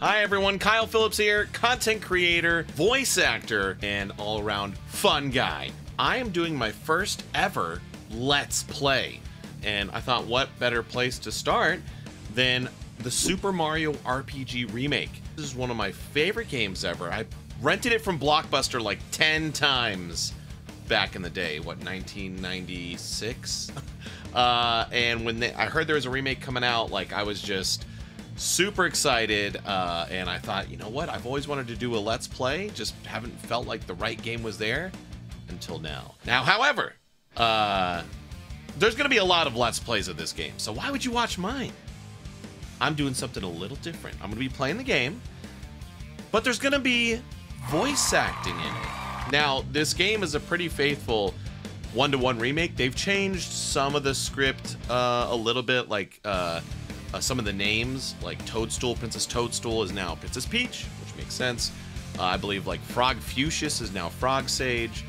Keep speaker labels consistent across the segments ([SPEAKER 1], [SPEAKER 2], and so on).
[SPEAKER 1] Hi everyone, Kyle Phillips here, content creator, voice actor, and all around fun guy. I am doing my first ever Let's Play, and I thought what better place to start than the Super Mario RPG Remake. This is one of my favorite games ever. I rented it from Blockbuster like 10 times back in the day, what, 1996? uh, and when they, I heard there was a remake coming out, like I was just super excited uh, and i thought you know what? I've always wanted to do a let's play just haven't felt like the right game was there until now. Now however uh, there's going to be a lot of let's plays of this game so why would you watch mine? I'm doing something a little different. I'm going to be playing the game but there's going to be voice acting in it. Now this game is a pretty faithful one-to-one remake. They've changed some of the script uh, a little bit like uh, some of the names, like Toadstool, Princess Toadstool is now Princess Peach, which makes sense. Uh, I believe like Frogfucius is now Frog Sage,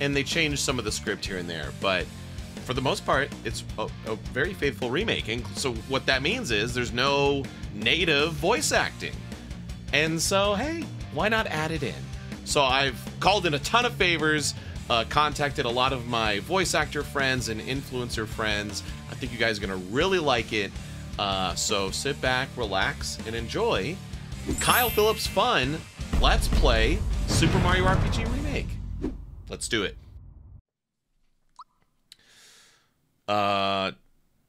[SPEAKER 1] and they changed some of the script here and there, but for the most part, it's a, a very faithful remake. And so what that means is there's no native voice acting, and so hey, why not add it in? So I've called in a ton of favors. Uh, contacted a lot of my voice actor friends and influencer friends. I think you guys are gonna really like it. Uh, so sit back, relax, and enjoy Kyle Phillips Fun Let's Play Super Mario RPG Remake. Let's do it. Uh,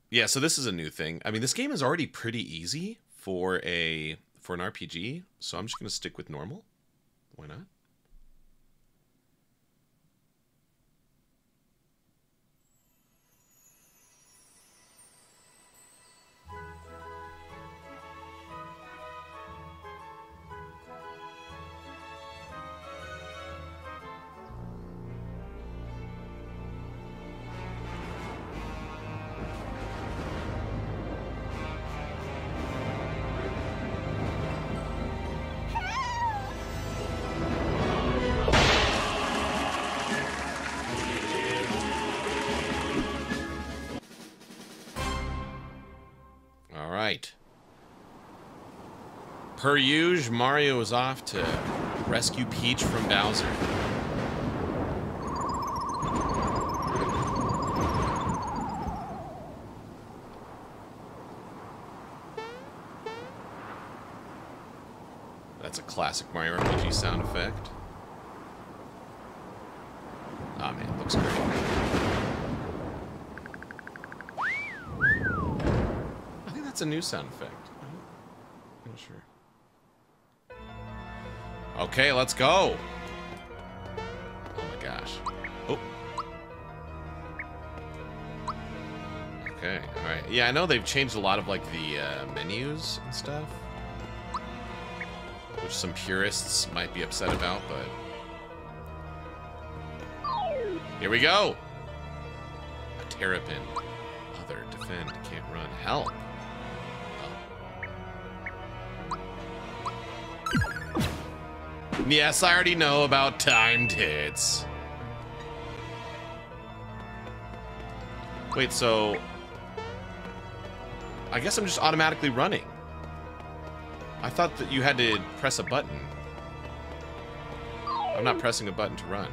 [SPEAKER 1] yeah, so this is a new thing. I mean, this game is already pretty easy for a for an RPG, so I'm just gonna stick with normal. Why not? Right. Per usual, Mario is off to rescue Peach from Bowser. That's a classic Mario RPG sound effect. Ah oh, man, it looks great. That's a new sound effect. I'm not sure. Okay, let's go. Oh my gosh. Oh. Okay, alright. Yeah, I know they've changed a lot of, like, the uh, menus and stuff. Which some purists might be upset about, but... Here we go! A terrapin. Other, defend, can't run. Help. Yes, I already know about timed hits. Wait, so... I guess I'm just automatically running. I thought that you had to press a button. I'm not pressing a button to run.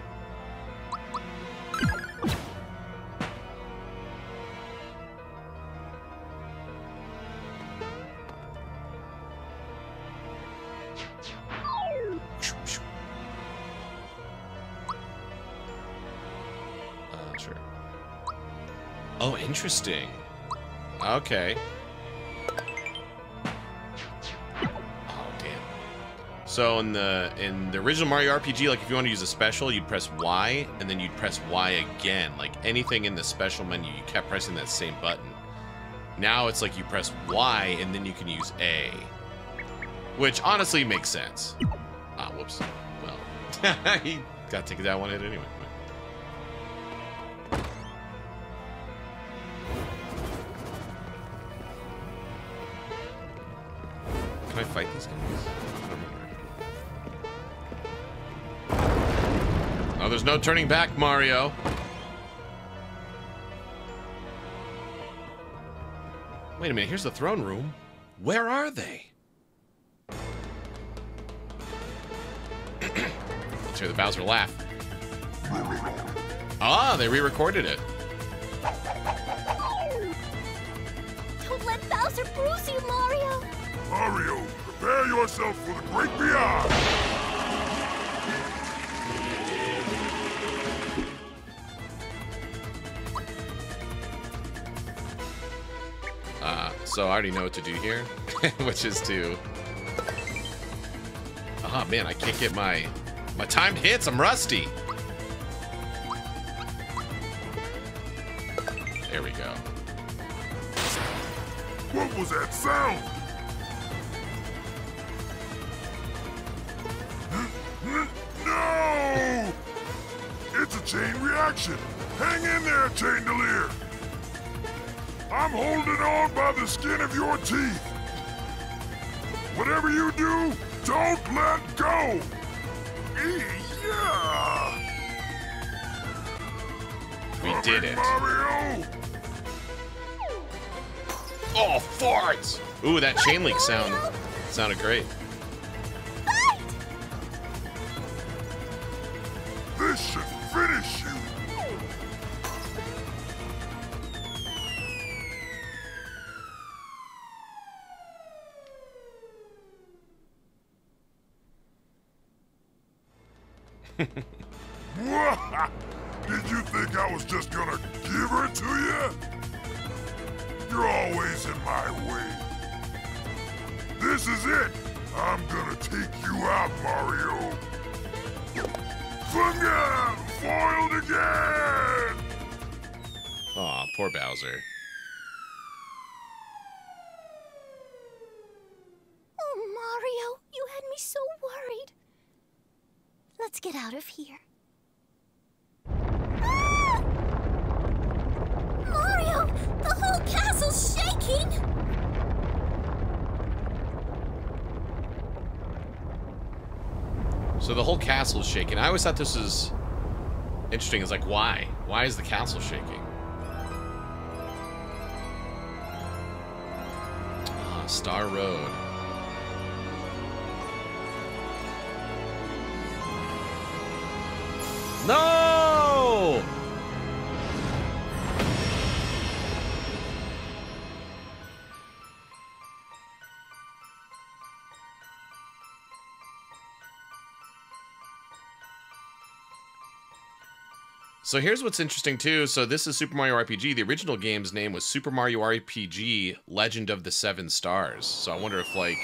[SPEAKER 1] Interesting. Okay. Oh, damn. So in the in the original Mario RPG, like if you want to use a special, you'd press Y, and then you'd press Y again. Like anything in the special menu, you kept pressing that same button. Now it's like you press Y, and then you can use A. Which honestly makes sense. Ah, whoops. Well, he got to take that one hit anyway. no turning back, Mario. Wait a minute, here's the throne room. Where are they? Let's hear the Bowser laugh. Ah, they re-recorded it.
[SPEAKER 2] Don't let Bowser bruise you, Mario!
[SPEAKER 3] Mario, prepare yourself for the great beyond!
[SPEAKER 1] So I already know what to do here, which is to... Ah, man, I can't get my... My timed hits, I'm rusty.
[SPEAKER 3] Chain
[SPEAKER 1] link sound sounded great.
[SPEAKER 2] Let's get out of here. Ah! Mario, the whole castle's shaking.
[SPEAKER 1] So the whole castle's shaking. I always thought this was interesting. It's like, why? Why is the castle shaking? Ah, Star Road. No! So here's what's interesting too. So this is Super Mario RPG. The original game's name was Super Mario RPG: Legend of the Seven Stars. So I wonder if like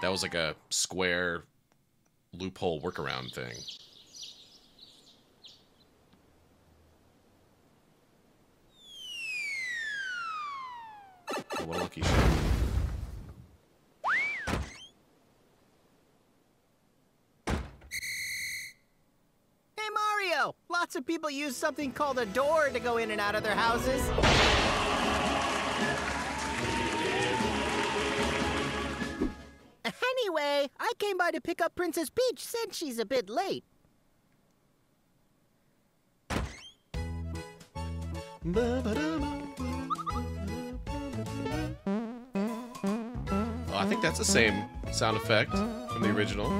[SPEAKER 1] that was like a Square loophole workaround thing. Oh, what a lucky shot.
[SPEAKER 4] Hey Mario! Lots of people use something called a door to go in and out of their houses. Anyway, I came by to pick up Princess Peach since she's a bit late.
[SPEAKER 1] Oh, I think that's the same sound effect from the original.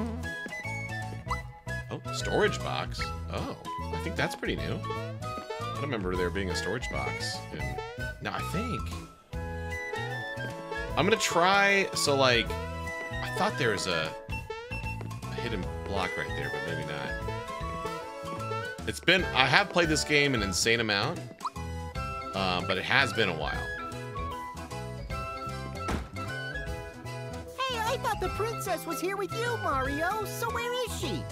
[SPEAKER 1] Oh, storage box. Oh, I think that's pretty new. I don't remember there being a storage box. In... No, I think. I'm gonna try. So, like, I thought there was a, a hidden block right there, but maybe not. It's been. I have played this game an insane amount, um, but it has been a while.
[SPEAKER 4] Princess was here with you, Mario. So where is she?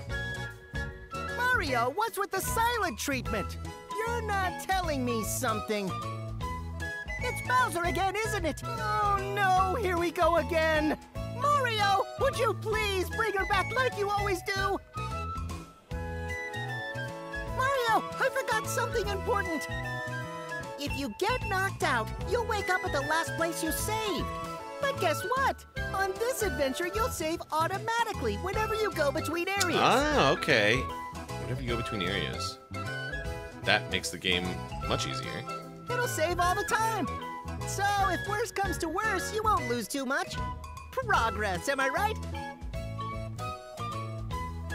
[SPEAKER 4] Mario, what's with the silent treatment? You're not telling me something. It's Bowser again, isn't it? Oh no, here we go again. Mario, would you please bring her back like you always do? Mario, I forgot something important. If you get knocked out, you'll wake up at the last place you saved. But guess what? On this adventure, you'll save automatically whenever you go between areas.
[SPEAKER 1] Ah, okay. Whenever you go between areas. That makes the game much easier.
[SPEAKER 4] It'll save all the time. So if worse comes to worse, you won't lose too much. Progress, am I right?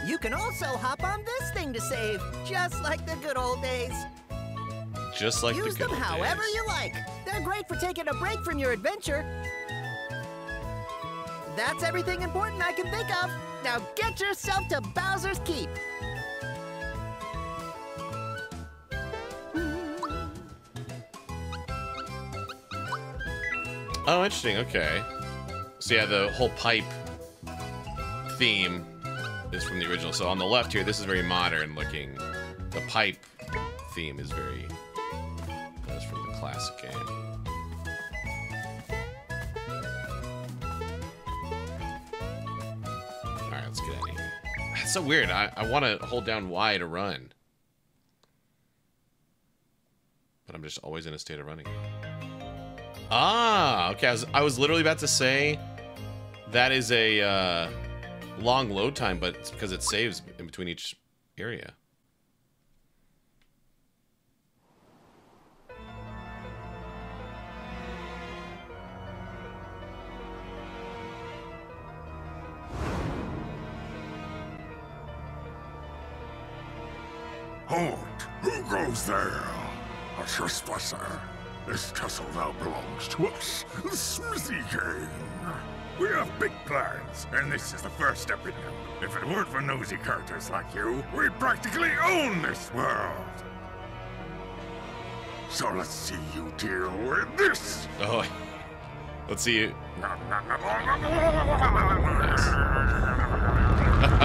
[SPEAKER 4] You can also hop on this thing to save, just like the good old days.
[SPEAKER 1] Just like
[SPEAKER 4] Use
[SPEAKER 1] the good old days.
[SPEAKER 4] Use them however you like. They're great for taking a break from your adventure. That's everything important I can think of. Now get yourself to Bowser's Keep.
[SPEAKER 1] Oh, interesting. Okay. So yeah, the whole pipe theme is from the original. So on the left here, this is very modern looking. The pipe theme is very that's from the classic game. So weird. I, I want to hold down Y to run, but I'm just always in a state of running. Ah, okay. I was, I was literally about to say that is a uh, long load time, but it's because it saves in between each area.
[SPEAKER 3] Hold! Who goes there? A trespasser. This castle now belongs to us, the Smithy Gang. We have big plans, and this is the first step in them. If it weren't for nosy characters like you, we'd practically own this world. So let's see you deal with this.
[SPEAKER 1] Oh, let's see.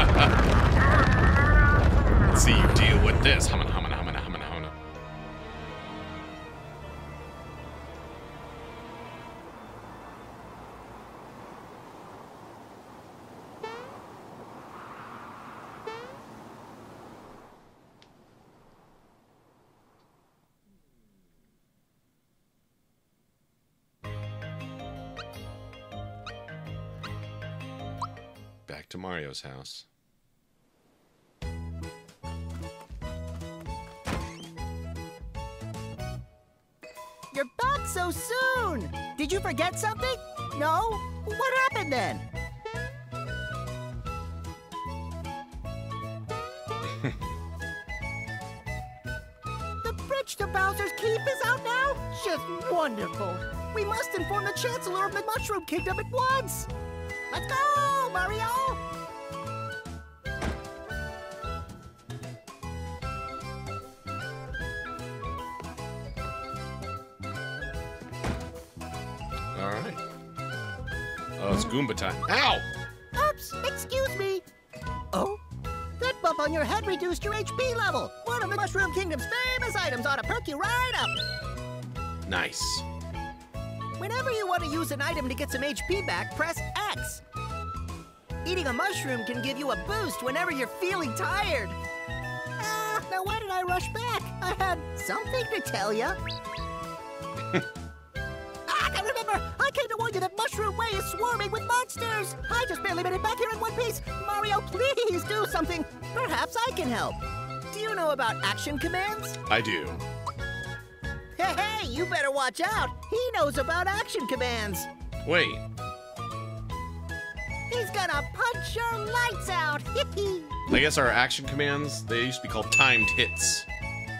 [SPEAKER 1] See you deal with this. Humana, humana, humana, humana, humana. Back to Mario's house.
[SPEAKER 4] You're back so soon! Did you forget something? No? What happened then? the bridge to Bowser's Keep is out now? Just wonderful! We must inform the Chancellor of the Mushroom Kingdom at once! Let's go, Mario!
[SPEAKER 1] Goomba time. Ow!
[SPEAKER 4] Oops, excuse me. Oh? That bump on your head reduced your HP level. One of the Mushroom Kingdom's famous items ought to perk you right up.
[SPEAKER 1] Nice.
[SPEAKER 4] Whenever you want to use an item to get some HP back, press X. Eating a mushroom can give you a boost whenever you're feeling tired. Ah, now why did I rush back? I had something to tell you. Monsters! I just barely made it back here in one piece! Mario, please do something! Perhaps I can help. Do you know about action commands?
[SPEAKER 1] I do.
[SPEAKER 4] Hey, hey, you better watch out! He knows about action commands!
[SPEAKER 1] Wait.
[SPEAKER 4] He's gonna punch your lights out!
[SPEAKER 1] I guess our action commands, they used to be called timed hits.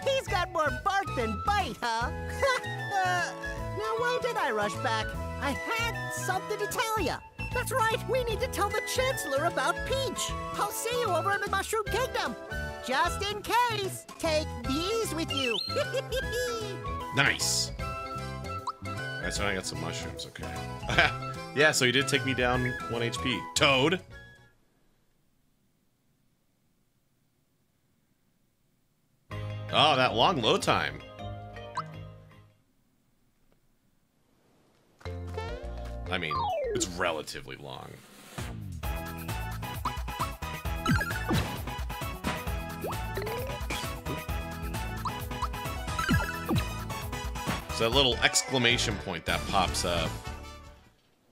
[SPEAKER 4] He's got more bark than bite, huh? uh, now, why did I rush back? I had something to tell you. That's right, we need to tell the Chancellor about Peach. I'll see you over in the Mushroom Kingdom. Just in case, take these with you.
[SPEAKER 1] Nice. Alright, so I got some mushrooms, okay. yeah, so he did take me down 1 HP. Toad! Oh, that long load time. I mean, it's relatively long. So that little exclamation point that pops up,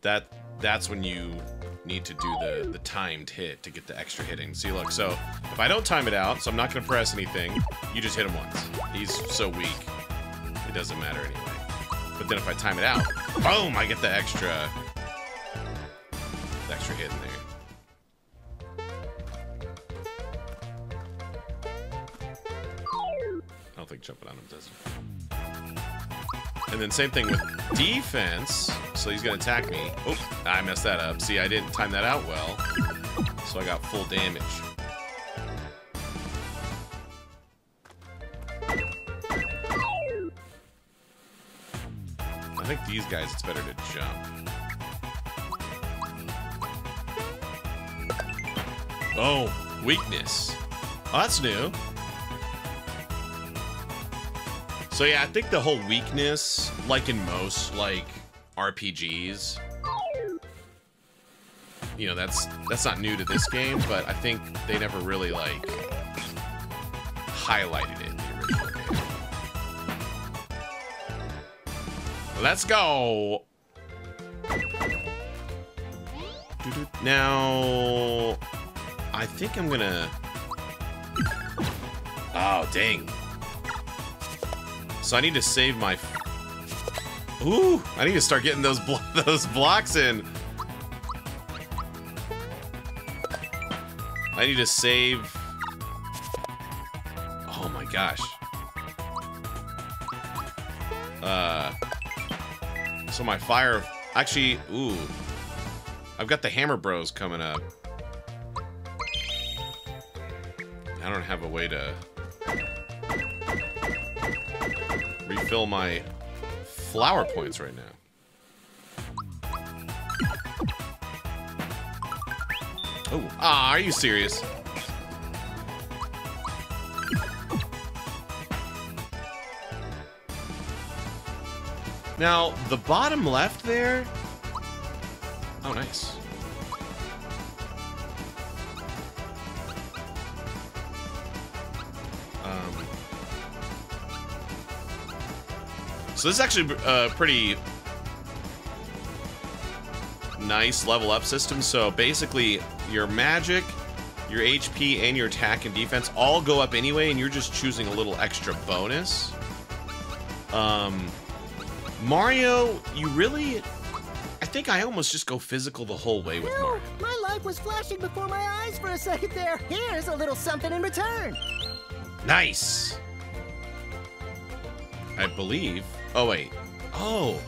[SPEAKER 1] that that's when you need to do the, the timed hit to get the extra hitting. See, look, so if I don't time it out, so I'm not going to press anything, you just hit him once. He's so weak, it doesn't matter anyway. But then if I time it out, boom, I get the extra, extra hit in there. I don't think jumping on him does it. And then same thing with defense. So he's going to attack me. Oop! I messed that up. See, I didn't time that out well. So I got full damage. I think these guys, it's better to jump. Oh, weakness. Oh, that's new. So yeah, I think the whole weakness, like in most like RPGs, you know, that's that's not new to this game, but I think they never really like highlighted it. Let's go. Now, I think I'm gonna. Oh dang! So I need to save my. Ooh! I need to start getting those blo those blocks in. I need to save. Oh my gosh. Uh. So my fire. Actually, ooh. I've got the Hammer Bros coming up. I don't have a way to refill my flower points right now. Oh, ah, are you serious? Now, the bottom left there... Oh, nice. So this is actually a pretty nice level up system. So basically, your magic, your HP, and your attack and defense all go up anyway, and you're just choosing a little extra bonus. Um, Mario, you really... I think I almost just go physical the whole way with Mario.
[SPEAKER 4] my life was flashing before my eyes for a second there. Here's a little something in return.
[SPEAKER 1] Nice. I believe. Oh wait. Oh.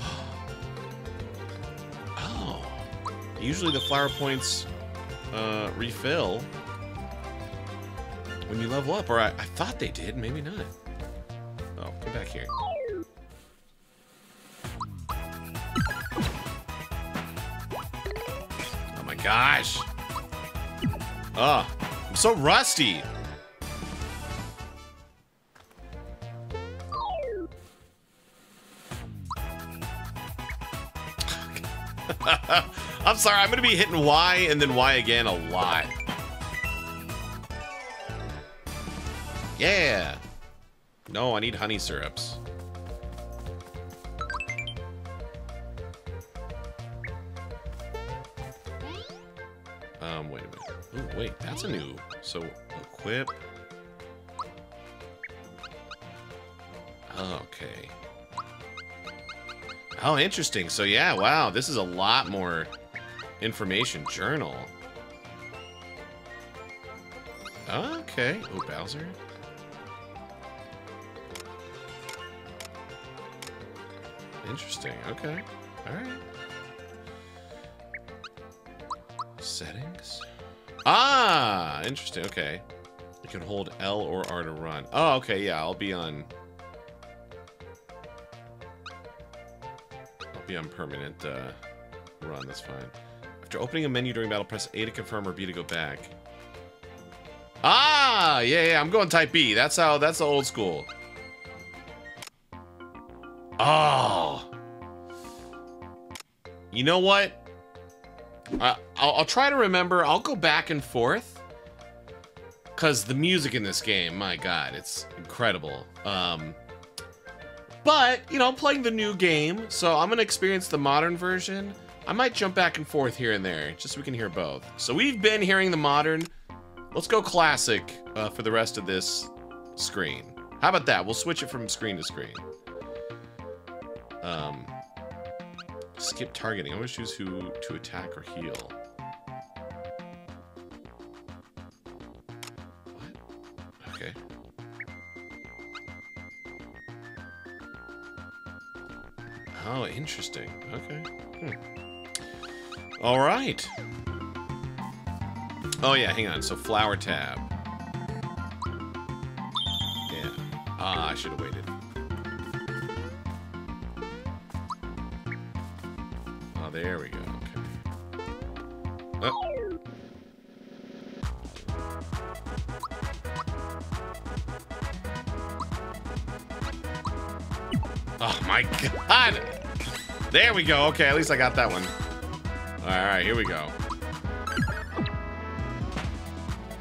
[SPEAKER 1] Oh. Usually the flower points uh, refill when you level up, or I, I thought they did. Maybe not. Oh, come back here. Oh my gosh. Oh, I'm so rusty. I'm sorry, I'm gonna be hitting Y and then Y again a lot. Yeah. No, I need honey syrups. Um, wait a minute. Ooh, wait, that's a new. So, equip. Okay. Oh, interesting. So yeah, wow, this is a lot more information. Journal. Okay. Oh, Bowser. Interesting. Okay. All right. Settings. Ah, interesting. Okay. You can hold L or R to run. Oh, okay. Yeah, I'll be on. Be on permanent uh, run. That's fine. After opening a menu during battle, press A to confirm or B to go back. Ah, yeah, yeah. I'm going Type B. That's how. That's the old school. Oh. You know what? I, I'll, I'll try to remember. I'll go back and forth. Because the music in this game, my god, it's incredible. Um, but, you know, I'm playing the new game, so I'm to experience the modern version. I might jump back and forth here and there, just so we can hear both. So we've been hearing the modern. Let's go classic uh, for the rest of this screen. How about that? We'll switch it from screen to screen. Um, skip targeting. I'm going to choose who to attack or heal. Oh, interesting. Okay. Hmm. All right. Oh, yeah, hang on. So, flower tab. Yeah. Ah, I should have waited. Oh, there we go. Okay. Oh. Oh my god! There we go. Okay, at least I got that one. All right, here we go.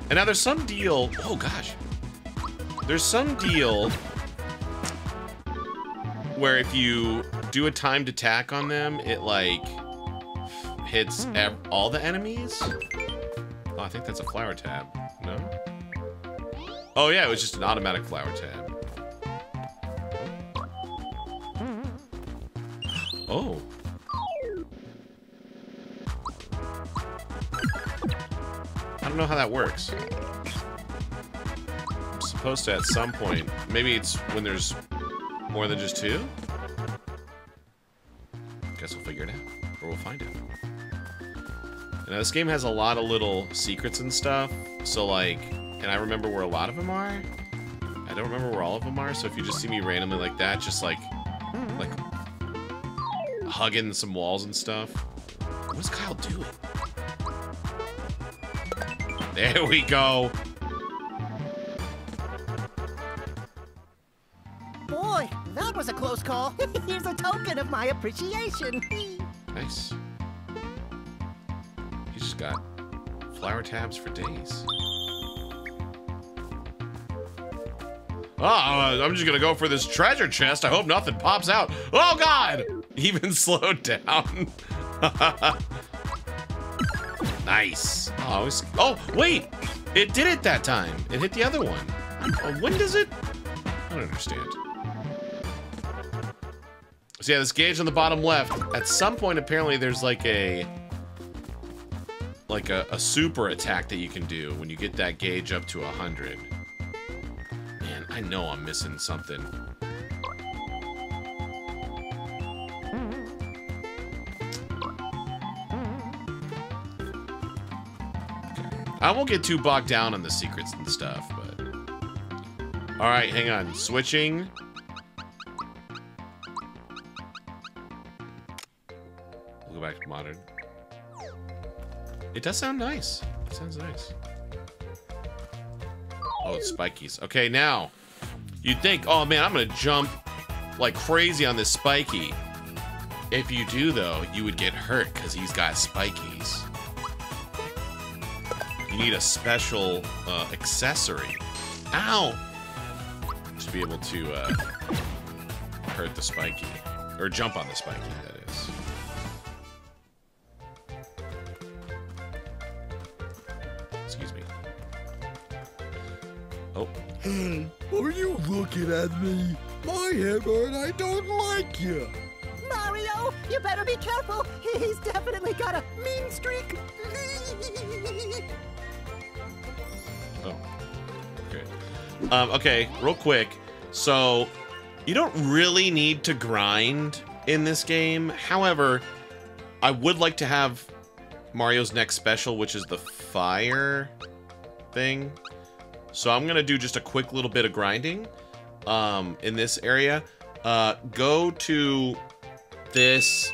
[SPEAKER 1] And now there's some deal. Oh gosh. There's some deal where if you do a timed attack on them, it like hits hmm. all the enemies. Oh, I think that's a flower tab. No? Oh yeah, it was just an automatic flower tab. Don't know how that works. I'm supposed to at some point. Maybe it's when there's more than just two? Guess we'll figure it out. Or we'll find it. Now, this game has a lot of little secrets and stuff. So, like, and I remember where a lot of them are. I don't remember where all of them are. So if you just see me randomly like that, just like, like hugging some walls and stuff. What's Kyle doing? There we go.
[SPEAKER 4] Boy, that was a close call. Here's a token of my appreciation.
[SPEAKER 1] Nice. He's just got flower tabs for days. Oh, I'm just gonna go for this treasure chest. I hope nothing pops out. Oh God! Even slowed down. nice. Oh, was, oh, wait! It did it that time. It hit the other one. Oh, when does it? I don't understand. So yeah, this gauge on the bottom left. At some point, apparently, there's like a like a, a super attack that you can do when you get that gauge up to 100. Man, I know I'm missing something. I won't get too bogged down on the secrets and stuff, but... Alright, hang on. Switching. We'll go back to modern. It does sound nice. It sounds nice. Oh, it's spikies. Okay, now, you'd think, oh man, I'm gonna jump like crazy on this spiky. If you do, though, you would get hurt because he's got spikies. You need a special uh, accessory. Ow! To be able to uh, hurt the spiky. Or jump on the spiky, that is. Excuse me. Oh.
[SPEAKER 5] Are you looking at me? My hammer and I don't like you.
[SPEAKER 4] Mario, you better be careful. He's definitely got a mean streak.
[SPEAKER 1] Oh. Okay. Um, okay, real quick. So, you don't really need to grind in this game. However, I would like to have Mario's next special, which is the fire thing. So I'm gonna do just a quick little bit of grinding um, in this area. Uh, go to this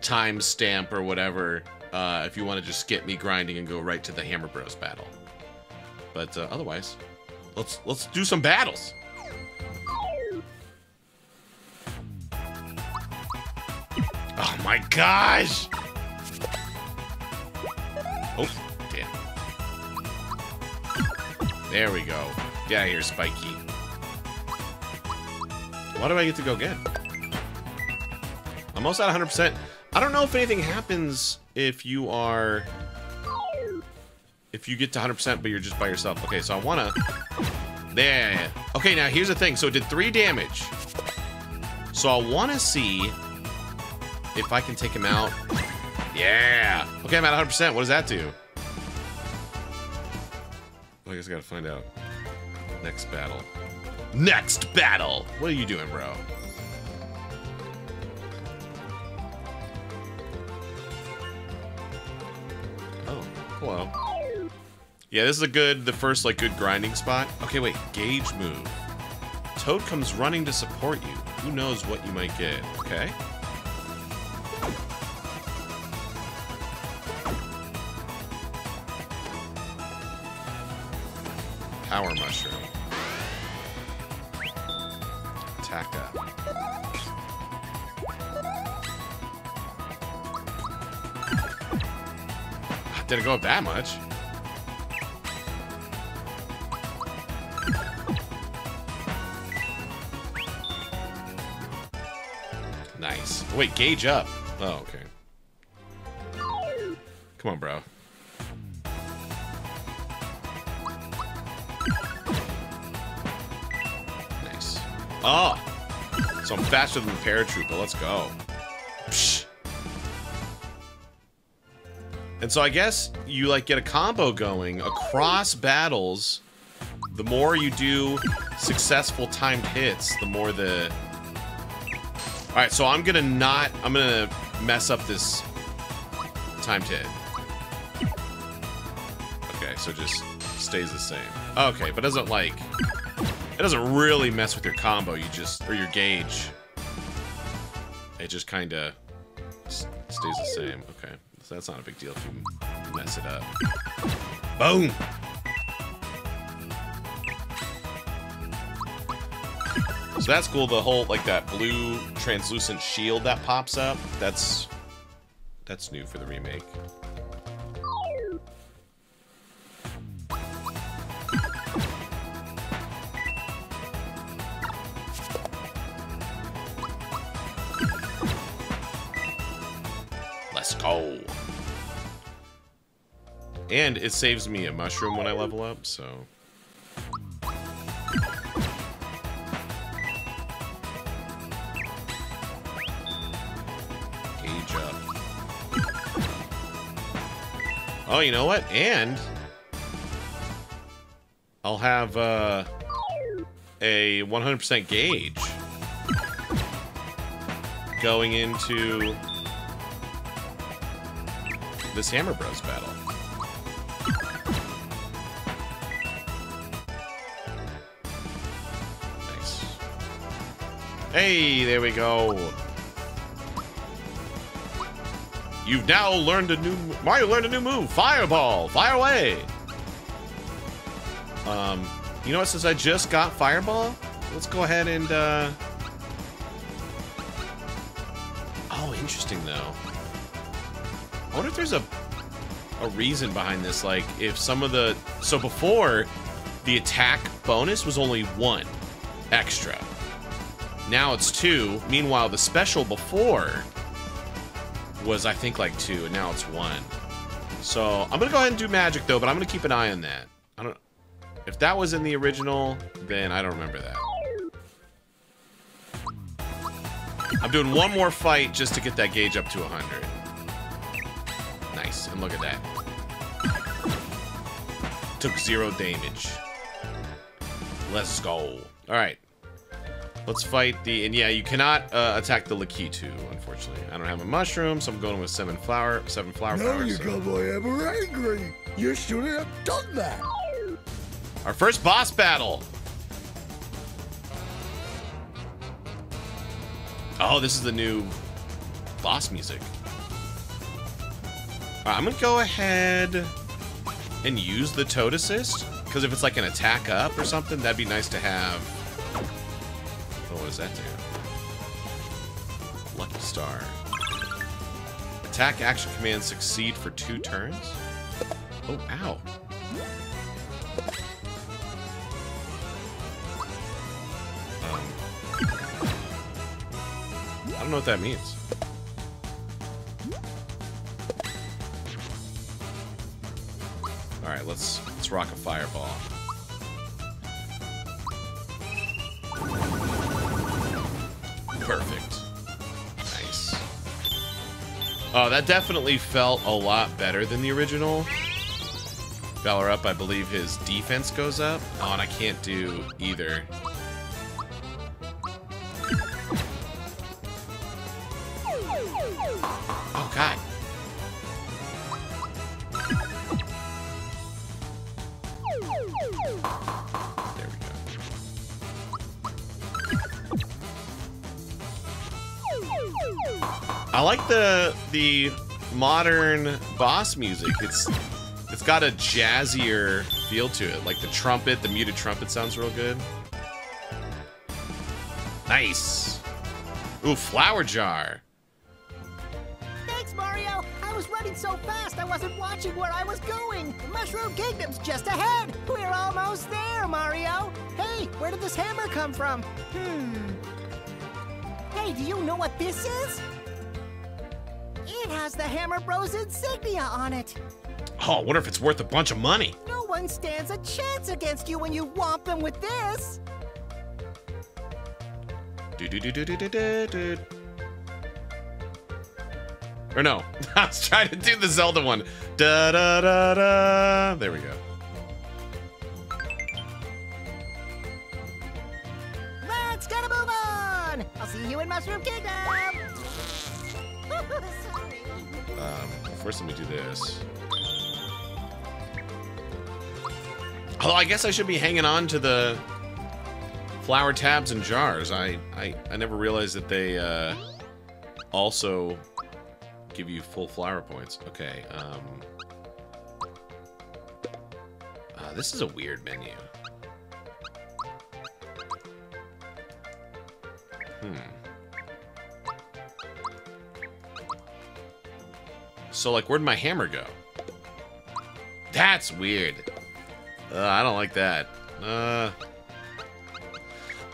[SPEAKER 1] timestamp or whatever uh, if you want to just skip me grinding and go right to the Hammer Bros battle. But uh, otherwise, let's let's do some battles. Oh my gosh! Oh, damn. There we go. Get out of here, Spiky. Why do I get to go again? I'm almost at 100%. I don't know if anything happens if you are if you get to 100%, but you're just by yourself. Okay, so I wanna... There. Okay, now here's the thing. So it did three damage. So I wanna see if I can take him out. Yeah. Okay, I'm at 100%. What does that do? I guess I gotta find out. Next battle. Next battle! What are you doing, bro? Oh, hello. Yeah, this is a good, the first, like, good grinding spot. Okay, wait. Gauge move. Toad comes running to support you. Who knows what you might get, okay? Power Mushroom. Attack up. Didn't go up that much. Nice. Wait, gauge up. Oh, okay. Come on, bro. Nice. Oh! So I'm faster than the paratrooper. Let's go. Psh. And so I guess you like get a combo going across battles. The more you do successful timed hits, the more the all right, so I'm gonna not, I'm gonna mess up this timed hit. Okay, so just stays the same. Okay, but doesn't like, it doesn't really mess with your combo, you just, or your gauge. It just kinda stays the same. Okay, so that's not a big deal if you mess it up. Boom! So that's cool. The whole like that blue translucent shield that pops up. That's that's new for the remake. Let's go. And it saves me a mushroom when I level up, so Oh, you know what? And I'll have uh, a 100% gauge going into this Hammer Bros battle. Nice. Hey, there we go. You've now learned a new Mario learned a new move, Fireball. Fire away. Um, you know what? Since I just got Fireball, let's go ahead and. uh... Oh, interesting though. I wonder if there's a a reason behind this. Like, if some of the so before the attack bonus was only one extra. Now it's two. Meanwhile, the special before was I think like two, and now it's one. So I'm gonna go ahead and do magic though, but I'm gonna keep an eye on that. I don't. If that was in the original, then I don't remember that. I'm doing one more fight just to get that gauge up to 100. Nice, and look at that. Took zero damage. Let's go. All right. Let's fight the... And yeah, you cannot uh, attack the Lakitu, unfortunately. I don't have a mushroom, so I'm going with seven flower, seven flower
[SPEAKER 5] Now
[SPEAKER 1] power.
[SPEAKER 5] you
[SPEAKER 1] so-
[SPEAKER 5] my ever angry. You shouldn't have done that.
[SPEAKER 1] Our first boss battle. Oh, this is the new boss music. Alright, I'm gonna go ahead and use the Toad Assist. Because if it's like an attack up or something, that'd be nice to have. Does that do? Lucky Star. Attack action commands succeed for two turns? Oh, ow. Um, I don't know what that means. All right, let's let's rock a fireball. Perfect. Nice. Oh, that definitely felt a lot better than the original. Valor up, I believe his defense goes up. Oh, and I can't do either. I like the the modern boss music. It's it's got a jazzier feel to it. Like the trumpet, the muted trumpet sounds real good. Nice. Ooh, flower jar.
[SPEAKER 4] Thanks, Mario. I was running so fast I wasn't watching where I was going. Mushroom Kingdom's just ahead. We're almost there, Mario. Hey, where did this hammer come from? Hmm. Hey, do you know what this is? It has the Hammer Bros insignia on it.
[SPEAKER 1] Oh, I wonder if it's worth a bunch of money.
[SPEAKER 4] No one stands a chance against you when you whomp them with this.
[SPEAKER 1] Do do do do do do do. do. Or no, I was trying to do the Zelda one. Da da da da. There we go.
[SPEAKER 4] Let's gotta move on. I'll see you in Mushroom Kingdom.
[SPEAKER 1] First, let me do this. Although I guess I should be hanging on to the flower tabs and jars. I I, I never realized that they uh, also give you full flower points. Okay. Um, uh, this is a weird menu. Hmm. So, like, where'd my hammer go? That's weird. Uh, I don't like that. Uh,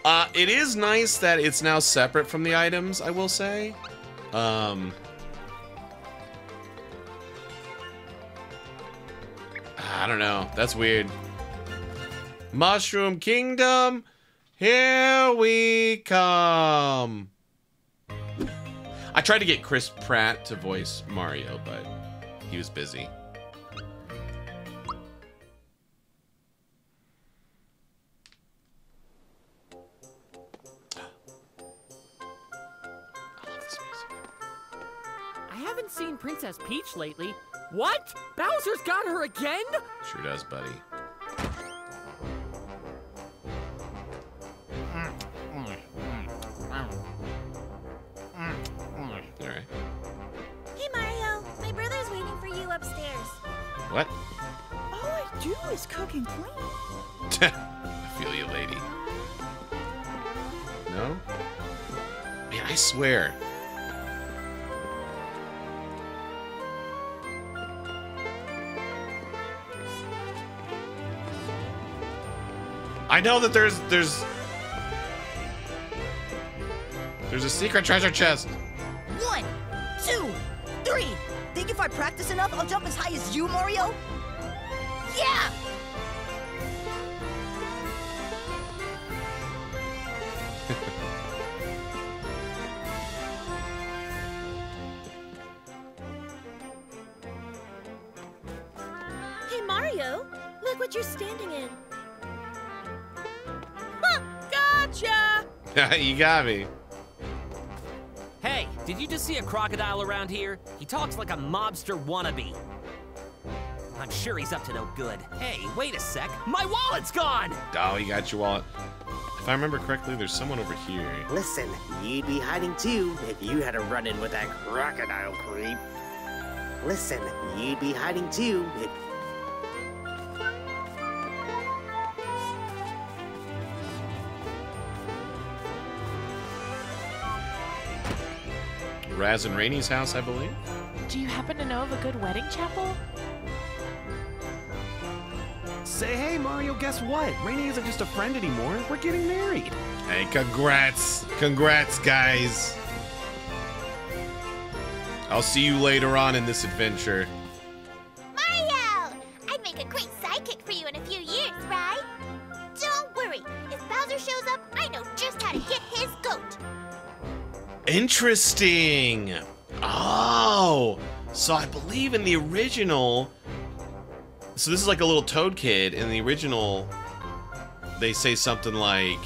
[SPEAKER 1] uh, it is nice that it's now separate from the items, I will say. Um, I don't know. That's weird. Mushroom Kingdom, here we come. I tried to get Chris Pratt to voice Mario, but he was busy. I love this music.
[SPEAKER 6] I haven't seen Princess Peach lately. What? Bowser's got her again?
[SPEAKER 1] Sure does, buddy. What?
[SPEAKER 7] All I do is cook and clean.
[SPEAKER 1] I feel you, lady. No? Man, I swear. I know that there's there's there's a secret treasure chest.
[SPEAKER 7] If I practice enough, I'll jump as high as you, Mario? Yeah!
[SPEAKER 2] Hey, Mario. Look what you're standing in.
[SPEAKER 6] Gotcha!
[SPEAKER 1] you got me.
[SPEAKER 6] Hey, did you just see a crocodile around here? He talks like a mobster wannabe. I'm sure he's up to no good. Hey, wait a sec. My wallet's gone!
[SPEAKER 1] Oh, you got your wallet. If I remember correctly, there's someone over here.
[SPEAKER 8] Listen, you'd be hiding too if you had a run in with that crocodile creep. Listen, you'd be hiding too if.
[SPEAKER 1] Raz and Raini's house, I believe.
[SPEAKER 9] Do you happen to know of a good wedding chapel?
[SPEAKER 10] Say, hey, Mario, guess what? Raini isn't just a friend anymore. We're getting married.
[SPEAKER 1] Hey, congrats. Congrats, guys. I'll see you later on in this adventure. Interesting. Oh, so I believe in the original. So this is like a little Toad kid. In the original, they say something like,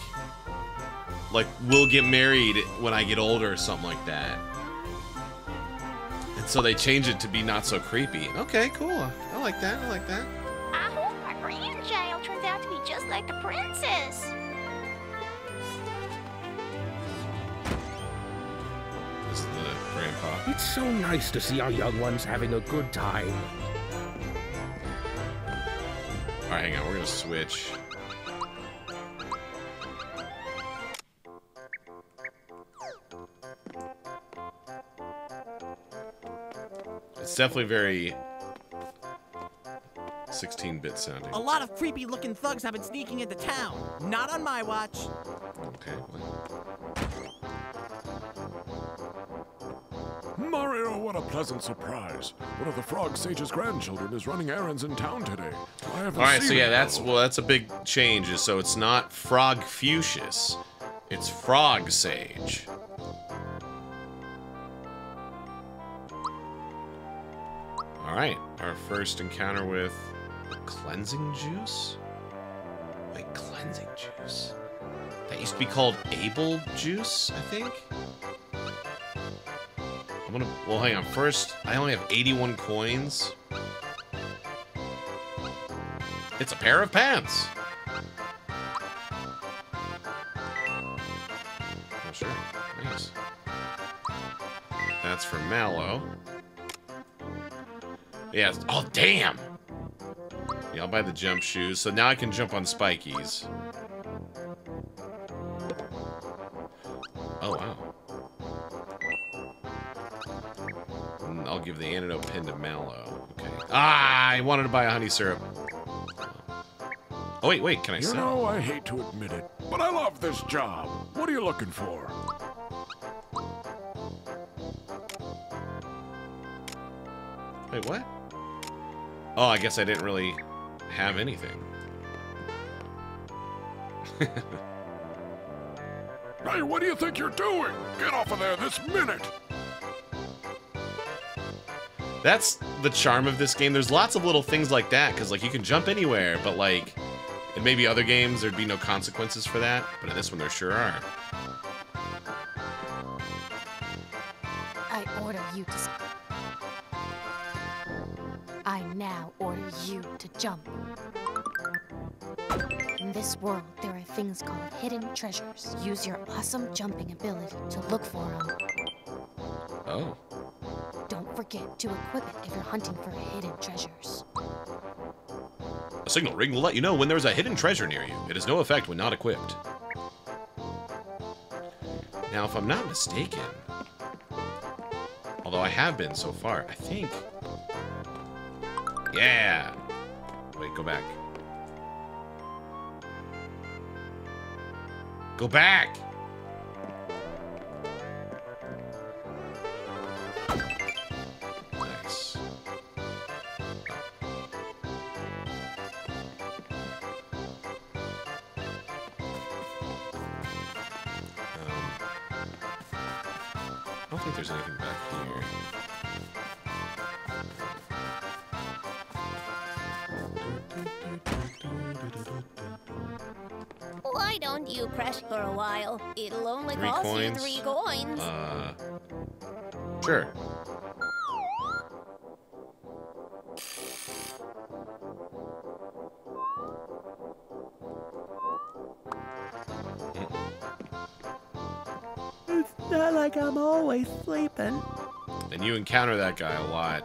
[SPEAKER 1] like we'll get married when I get older or something like that. And so they change it to be not so creepy. Okay, cool. I like that. I like that.
[SPEAKER 2] I hope my grandchild turns out to be just like the princess.
[SPEAKER 1] Grandpa.
[SPEAKER 11] It's so nice to see our young ones having a good time.
[SPEAKER 1] All right, hang on. We're gonna switch. It's definitely very 16-bit sounding.
[SPEAKER 12] A lot of creepy looking thugs have been sneaking into town. Not on my watch.
[SPEAKER 1] Okay.
[SPEAKER 13] Mario, what a pleasant surprise. One of the Frog Sage's grandchildren is running errands in town today. I haven't
[SPEAKER 1] All right, so yeah, that's well, that's a big change. So it's not Frogfucius, it's Frog Sage. All right, our first encounter with cleansing juice. Wait, cleansing juice. That used to be called Able Juice, I think. I'm gonna. Well, hang on. First, I only have 81 coins. It's a pair of pants. Oh, sure. Nice. That's for Mallow. Yes. Oh, damn! Yeah, I'll buy the jump shoes. So now I can jump on spikies. Give the antidote pin to Mallow. Okay. Ah, I wanted to buy a honey syrup. Oh, wait, wait, can I
[SPEAKER 13] You
[SPEAKER 1] sell?
[SPEAKER 13] know, I hate to admit it, but I love this job. What are you looking for?
[SPEAKER 1] Wait, what? Oh, I guess I didn't really have anything.
[SPEAKER 13] Hey, what do you think you're doing? Get off of there this minute!
[SPEAKER 1] That's the charm of this game. There's lots of little things like that, because, like, you can jump anywhere, but, like, in maybe other games, there'd be no consequences for that, but in this one, there sure are.
[SPEAKER 14] I order you to. s- I now order you to jump. In this world, there are things called hidden treasures. Use your awesome jumping ability to look for them.
[SPEAKER 1] Oh.
[SPEAKER 14] Don't forget to equip it if you're hunting for hidden treasures.
[SPEAKER 1] A signal ring will let you know when there's a hidden treasure near you. It has no effect when not equipped. Now, if I'm not mistaken, although I have been so far, I think... Yeah! Wait, go back. Go back! Don't think there's anything back here.
[SPEAKER 2] Why don't you crush for a while? It'll only
[SPEAKER 1] Three
[SPEAKER 2] cost
[SPEAKER 1] coins?
[SPEAKER 2] you three coins.
[SPEAKER 1] Uh, sure.
[SPEAKER 12] Like I'm always sleeping.
[SPEAKER 1] And you encounter that guy a lot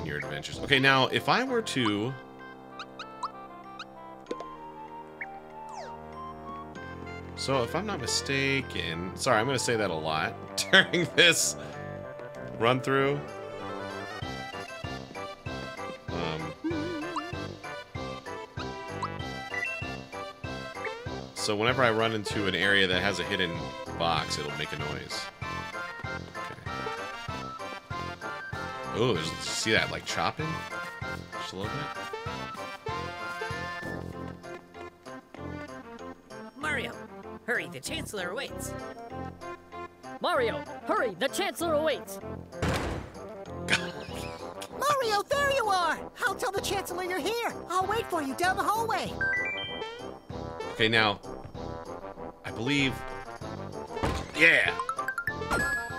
[SPEAKER 1] in your adventures. Okay, now, if I were to... So, if I'm not mistaken... Sorry, I'm going to say that a lot during this run-through. So, whenever I run into an area that has a hidden box, it'll make a noise. Oh, there's see that like chopping? Just a little bit.
[SPEAKER 15] Mario, hurry, the Chancellor awaits. Mario, hurry, the Chancellor awaits.
[SPEAKER 4] Mario, there you are! I'll tell the Chancellor you're here. I'll wait for you down the hallway.
[SPEAKER 1] Okay, now I believe. Yeah.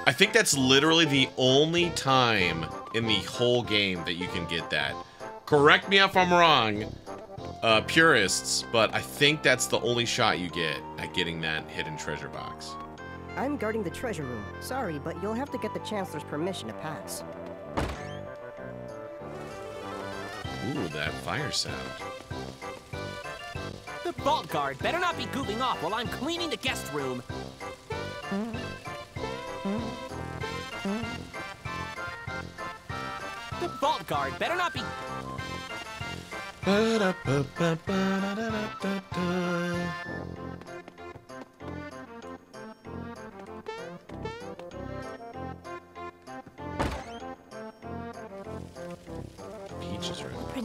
[SPEAKER 1] I think that's literally the only time in the whole game that you can get that. Correct me if I'm wrong, uh, purists, but I think that's the only shot you get at getting that hidden treasure box.
[SPEAKER 16] I'm guarding the treasure room. Sorry, but you'll have to get the Chancellor's permission to pass.
[SPEAKER 1] Ooh, that fire sound.
[SPEAKER 6] The vault guard better not be goofing off while I'm cleaning the guest room. The vault guard better not be.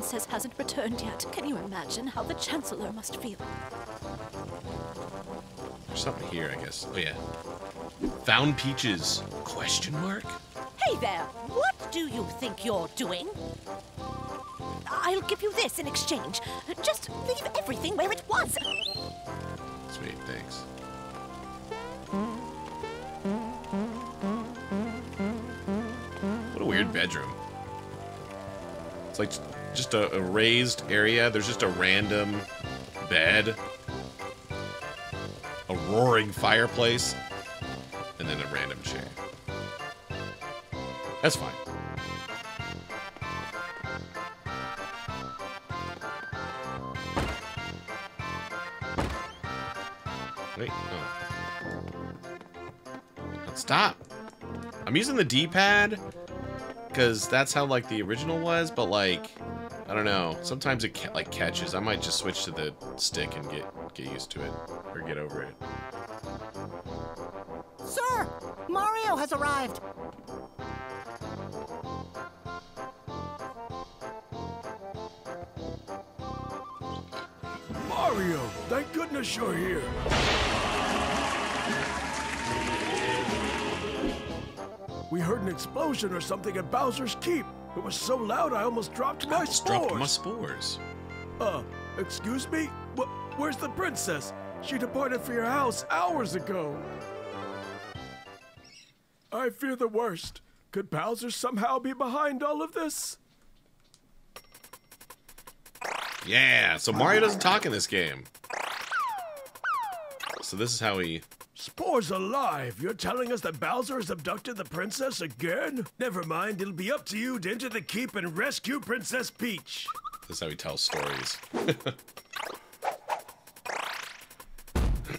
[SPEAKER 17] Princess hasn't returned yet. Can you imagine how the Chancellor must feel?
[SPEAKER 1] There's something here, I guess. Oh yeah. Found Peaches? Question mark?
[SPEAKER 7] Hey there! What do you think you're doing? I'll give you this in exchange. Just leave everything where it was.
[SPEAKER 1] Sweet, thanks. What a weird bedroom. It's like just a, a raised area. There's just a random bed, a roaring fireplace, and then a random chair. That's fine. Wait. Stop. I'm using the D-pad because that's how like the original was, but like I don't know. Sometimes it ca like catches. I might just switch to the stick and get get used to it or get over it.
[SPEAKER 4] Sir, Mario has arrived.
[SPEAKER 5] Mario, thank goodness you're here. We heard an explosion or something at Bowser's Keep. It was so loud I almost dropped my
[SPEAKER 1] Just
[SPEAKER 5] spores.
[SPEAKER 1] dropped my spores.
[SPEAKER 5] Uh, excuse me? Wh where's the princess? She departed for your house hours ago. I fear the worst. Could Bowser somehow be behind all of this?
[SPEAKER 1] Yeah, so Mario doesn't talk in this game. So this is how he
[SPEAKER 5] Spores alive! You're telling us that Bowser has abducted the princess again? Never mind, it'll be up to you to enter the keep and rescue Princess Peach.
[SPEAKER 1] this is how he tells stories.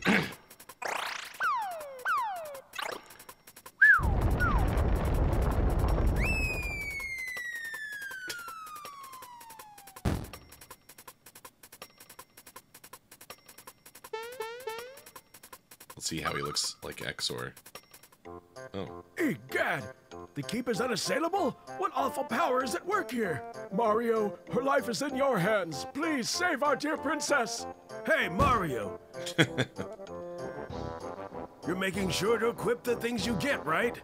[SPEAKER 1] like Exor. Oh.
[SPEAKER 5] Egad! The keep is unassailable? What awful power is at work here? Mario, her life is in your hands. Please save our dear princess. Hey, Mario. You're making sure to equip the things you get, right?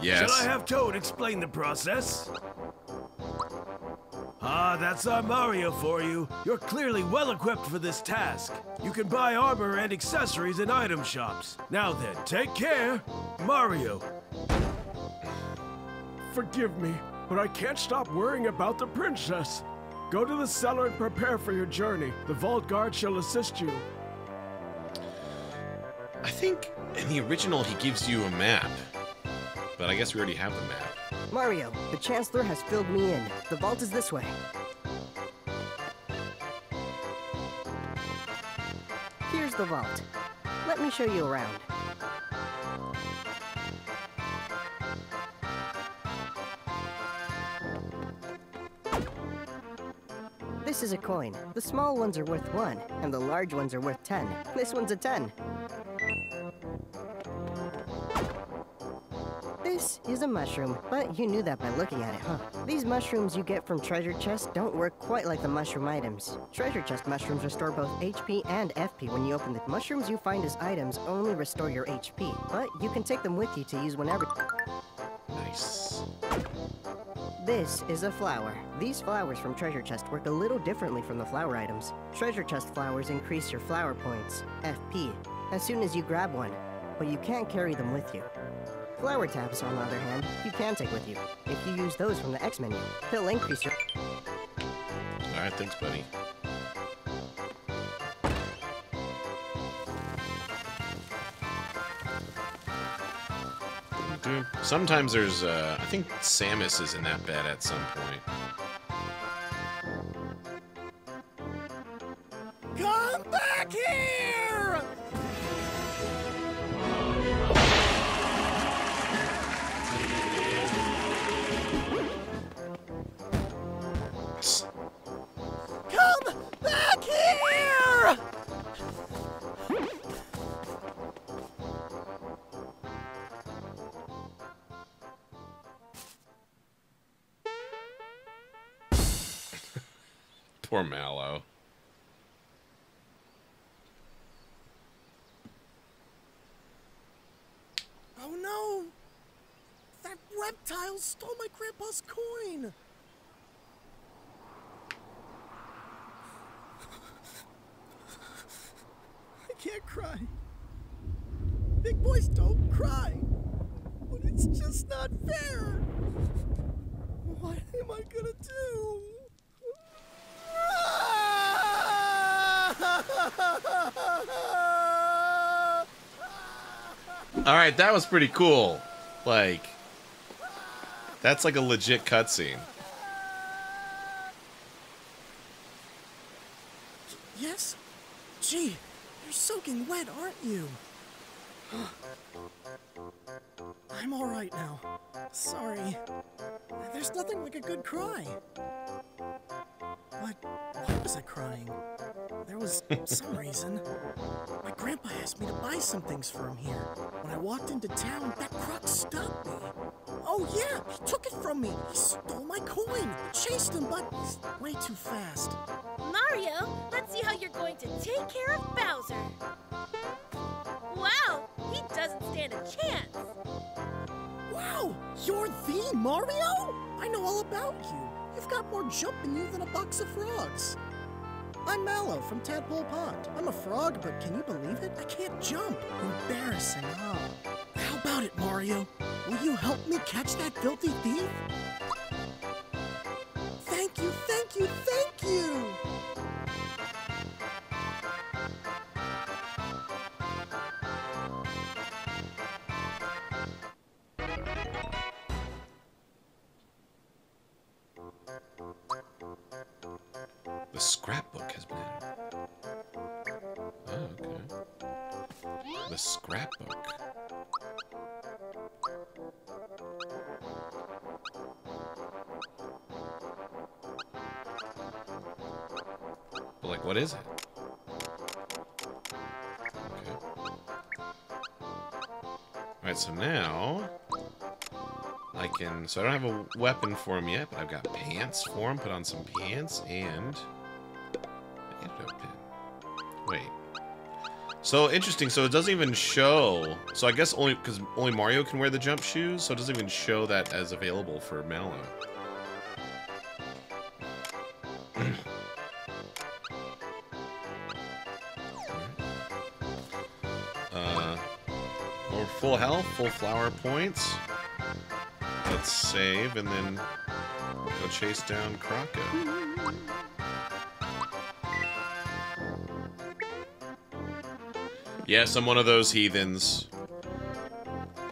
[SPEAKER 1] Yes.
[SPEAKER 5] Shall I have Toad explain the process? Ah, that's our Mario for you. You're clearly well equipped for this task. You can buy armor and accessories in item shops. Now then, take care. Mario. Forgive me, but I can't stop worrying about the princess. Go to the cellar and prepare for your journey. The vault guard shall assist you.
[SPEAKER 1] I think in the original he gives you a map. But I guess we already have the map.
[SPEAKER 16] Mario, the Chancellor has filled me in. The vault is this way. Here's the vault. Let me show you around. This is a coin. The small ones are worth one, and the large ones are worth ten. This one's a ten. This is a mushroom, but you knew that by looking at it, huh? These mushrooms you get from treasure chests don't work quite like the mushroom items. Treasure chest mushrooms restore both HP and FP when you open the mushrooms you find as items only restore your HP, but you can take them with you to use whenever.
[SPEAKER 1] Nice.
[SPEAKER 16] This is a flower. These flowers from treasure chest work a little differently from the flower items. Treasure chest flowers increase your flower points, FP, as soon as you grab one, but you can't carry them with you. Flower tabs, on the other hand, you can take with you. If you use those from the X menu, they'll increase your.
[SPEAKER 1] Alright, thanks, buddy. Sometimes there's, uh, I think Samus is in that bed at some point.
[SPEAKER 12] Coin! I can't cry. Big boys don't cry. But it's just not fair. What am I gonna do?
[SPEAKER 1] All right, that was pretty cool. Like, that's like a legit cutscene.
[SPEAKER 12] Yes? Gee, you're soaking wet, aren't you? I'm alright now. Sorry. There's nothing like a good cry. But why was I crying? There was some reason. My grandpa asked me to buy some things for him here. When I walked into town, me. He stole my coin. I chased him, but he's way too fast.
[SPEAKER 2] Mario, let's see how you're going to take care of Bowser. Wow, he doesn't stand a chance.
[SPEAKER 12] Wow, you're the Mario? I know all about you. You've got more jump in you than a box of frogs. I'm Mallow from Tadpole Pond. I'm a frog, but can you believe it? I can't jump. Embarrassing, huh? About it, Mario? Will you help me catch that filthy thief? Thank you, thank you, thank you!
[SPEAKER 1] The scrapbook has been added. Oh, okay. The scrapbook. Like, what is it? Okay. Alright, so now... I can... So I don't have a weapon for him yet, but I've got pants for him. Put on some pants and... Wait. So interesting. So it doesn't even show. So I guess only because only Mario can wear the jump shoes, so it doesn't even show that as available for Mallow. Full flower points. Let's save and then go chase down Croco. Yes, I'm one of those heathens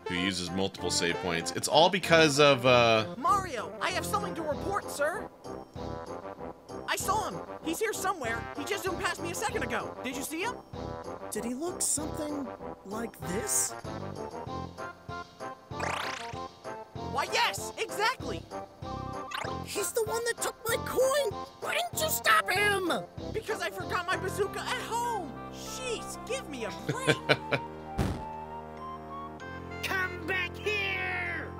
[SPEAKER 1] who uses multiple save points. It's all because of, uh...
[SPEAKER 12] Mario, I have something to report, sir. I saw him. He's here somewhere. He just zoomed past me a second ago. Did you see him? Did he look something like this? Why, yes, exactly. He's the one that took my coin. Why didn't you stop him? Because I forgot my bazooka at home. Jeez, give me a break.
[SPEAKER 18] Come back here!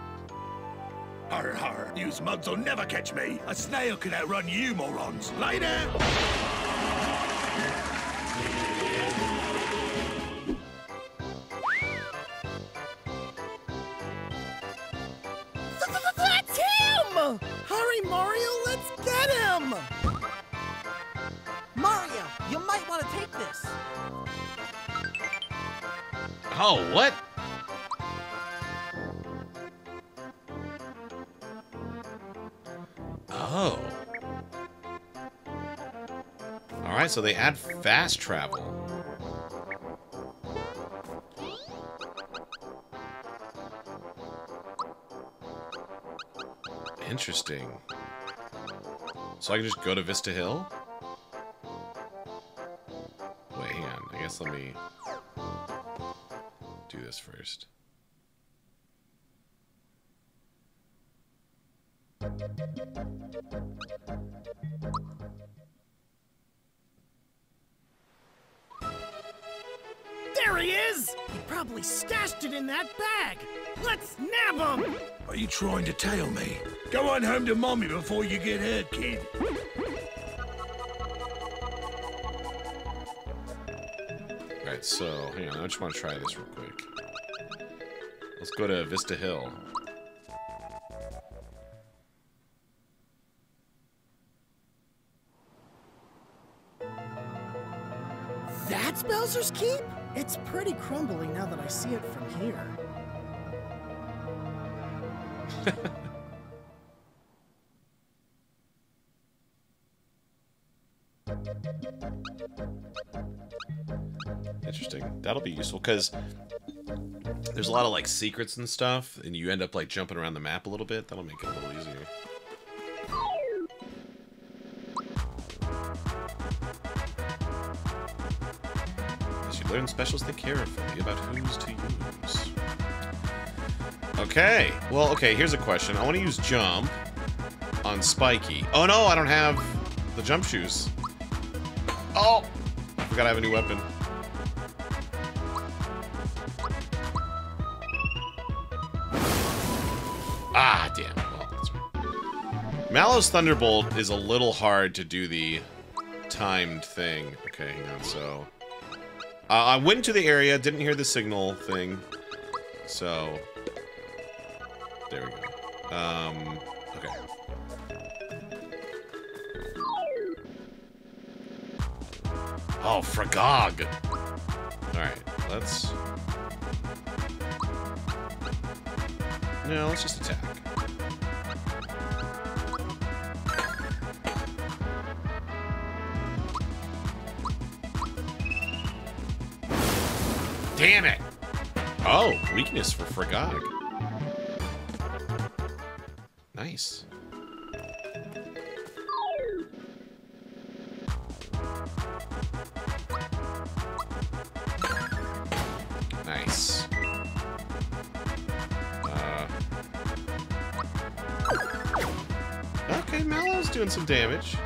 [SPEAKER 18] Har har, you mugs will never catch me. A snail can outrun you morons. Later!
[SPEAKER 1] Oh, what? Oh. Alright, so they add fast travel. Interesting. So I can just go to Vista Hill? Wait, hang on. I guess let me this first.
[SPEAKER 12] There he is! He probably stashed it in that bag. Let's nab him!
[SPEAKER 18] Are you trying to tail me? Go on home to mommy before you get hurt, kid.
[SPEAKER 1] Alright, so hang on. I just want to try this real quick. Let's go to Vista Hill.
[SPEAKER 12] That's Bowser's Keep? It's pretty crumbly now that I see it from here.
[SPEAKER 1] Interesting. That'll be useful because there's a lot of like secrets and stuff, and you end up like jumping around the map a little bit. That'll make it a little easier. As you learn specials, think carefully about who's to use. Okay. Well, okay, here's a question. I want to use jump on Spiky. Oh no, I don't have the jump shoes. Oh! I forgot I have a new weapon. Mallow's Thunderbolt is a little hard to do the timed thing. Okay, hang on. So, uh, I went to the area, didn't hear the signal thing. So, there we go. Um, okay. Oh, Frogog. Alright, let's... No, let's just attack. Damn it! Oh, weakness for Frogog. Nice. Nice. Uh, okay, Mallow's doing some damage.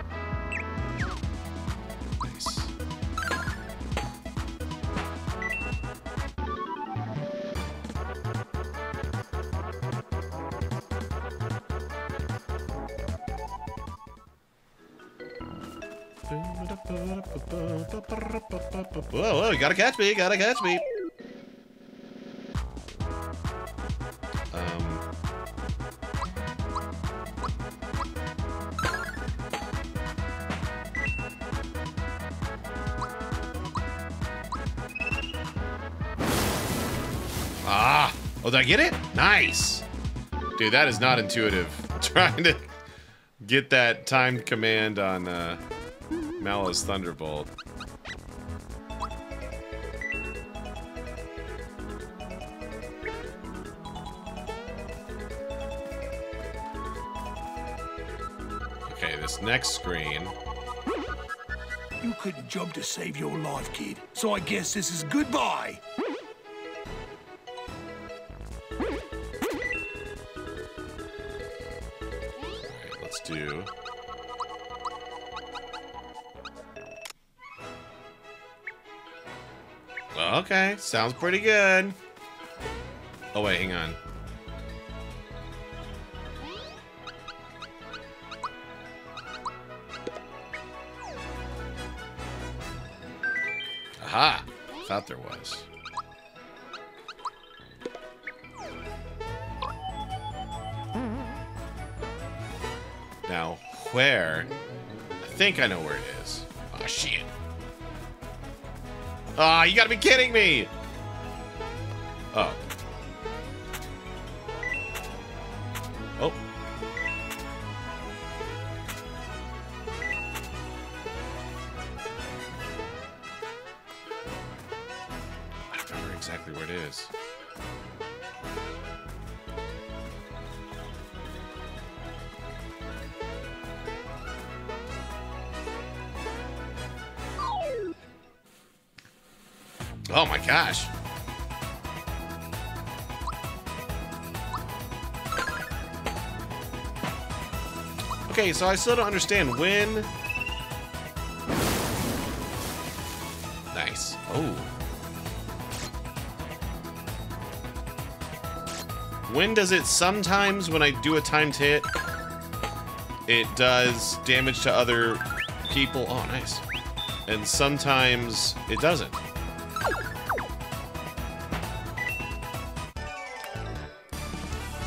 [SPEAKER 1] Gotta catch me, gotta catch me. Um. Ah! Oh, did I get it? Nice! Dude, that is not intuitive. Trying to get that timed command on uh, Thunderbolt. Next screen.
[SPEAKER 18] You couldn't jump to save your life, kid. So I guess this is goodbye.
[SPEAKER 1] Alright, let's do. Okay, sounds pretty good. Oh wait, hang on. Think I know where it is. Oh shit. Ah, you gotta be kidding me! So I still don't understand when. Nice. Oh. When does it sometimes, when I do a timed hit, it does damage to other people? Oh, nice. And sometimes it doesn't.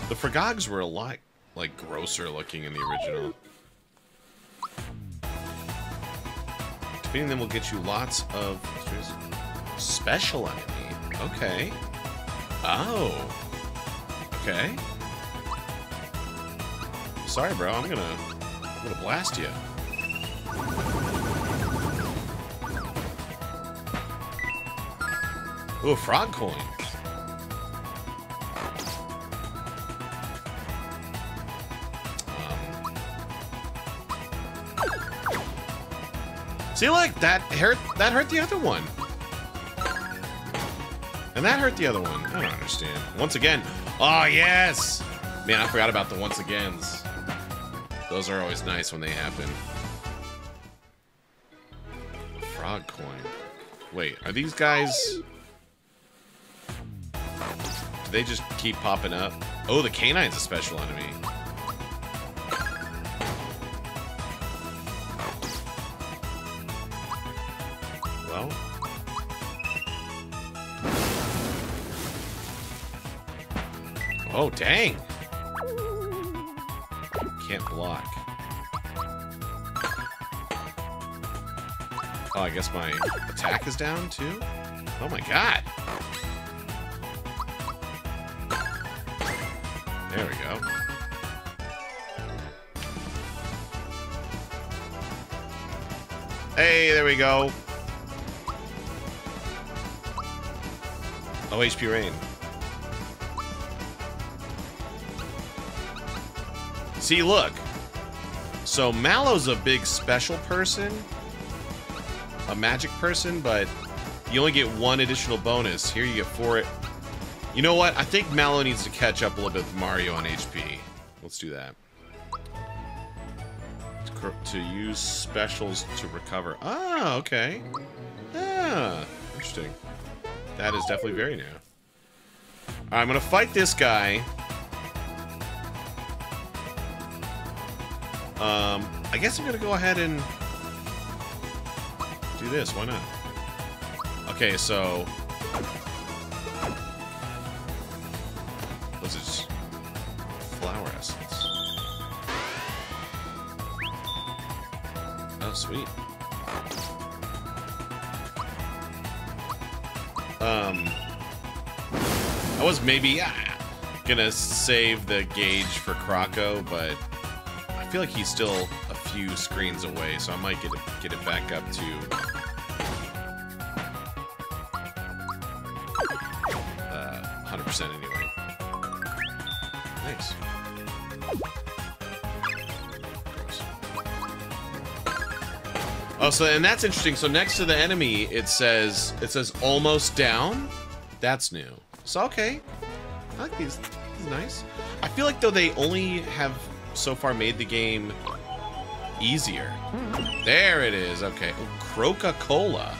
[SPEAKER 1] The Frogogs were a lot, like, grosser looking in the original. Defeating them will get you lots of special enemy. Okay. Oh. Okay. Sorry, bro. I'm gonna, I'm gonna blast you. Ooh, frog coin. See, look, that hurt. That hurt the other one, and that hurt the other one. I don't understand. Once again, oh yes, man, I forgot about the once agains. Those are always nice when they happen. Frog coin. Wait, are these guys? Do they just keep popping up? Oh, the K-9's a special enemy. Oh, dang. Can't block. Oh, I guess my attack is down too? Oh my god. There we go. Hey, there we go. Oh, HP Rain. See, look. So Mallow's a big special person, a magic person, but you only get one additional bonus. Here you get four. You know what? I think Mallow needs to catch up a little bit with Mario on HP. Let's do that. To, to use specials to recover. Ah, okay. Ah, interesting. That is definitely very new. I'm gonna fight this guy. Um, I guess I'm gonna go ahead and do this. Why not? Okay, so This is flower essence. Oh, sweet. Um, I was maybe ah, gonna save the gauge for Croco, but feel like he's still a few screens away, so I might get it, get it back up to uh, 100% anyway. Nice. Oh, so and that's interesting. So next to the enemy, it says it says almost down. That's new. So okay, I like these. This is nice. I feel like though they only have so far made the game easier. There it is. Okay, oh, Croca-Cola.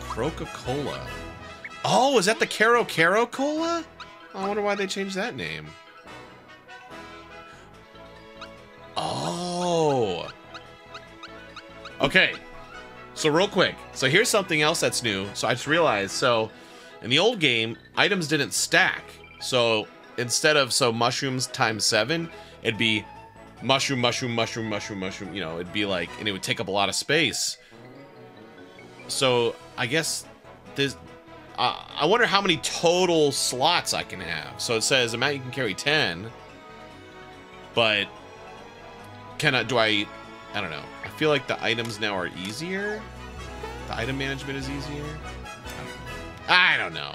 [SPEAKER 1] Croca-Cola. Oh, is that the Kerokero Cola? I wonder why they changed that name. Oh. Okay. So real quick. So here's something else that's new. So I just realized. So in the old game, items didn't stack. So instead of so mushrooms times seven, it'd be mushroom, mushroom, mushroom, mushroom, mushroom. You know, it'd be like, and it would take up a lot of space. So I guess this. I wonder how many total slots I can have. So it says amount you can carry ten, but can I? Do I? I don't know. I feel like the items now are easier. The item management is easier. I don't know.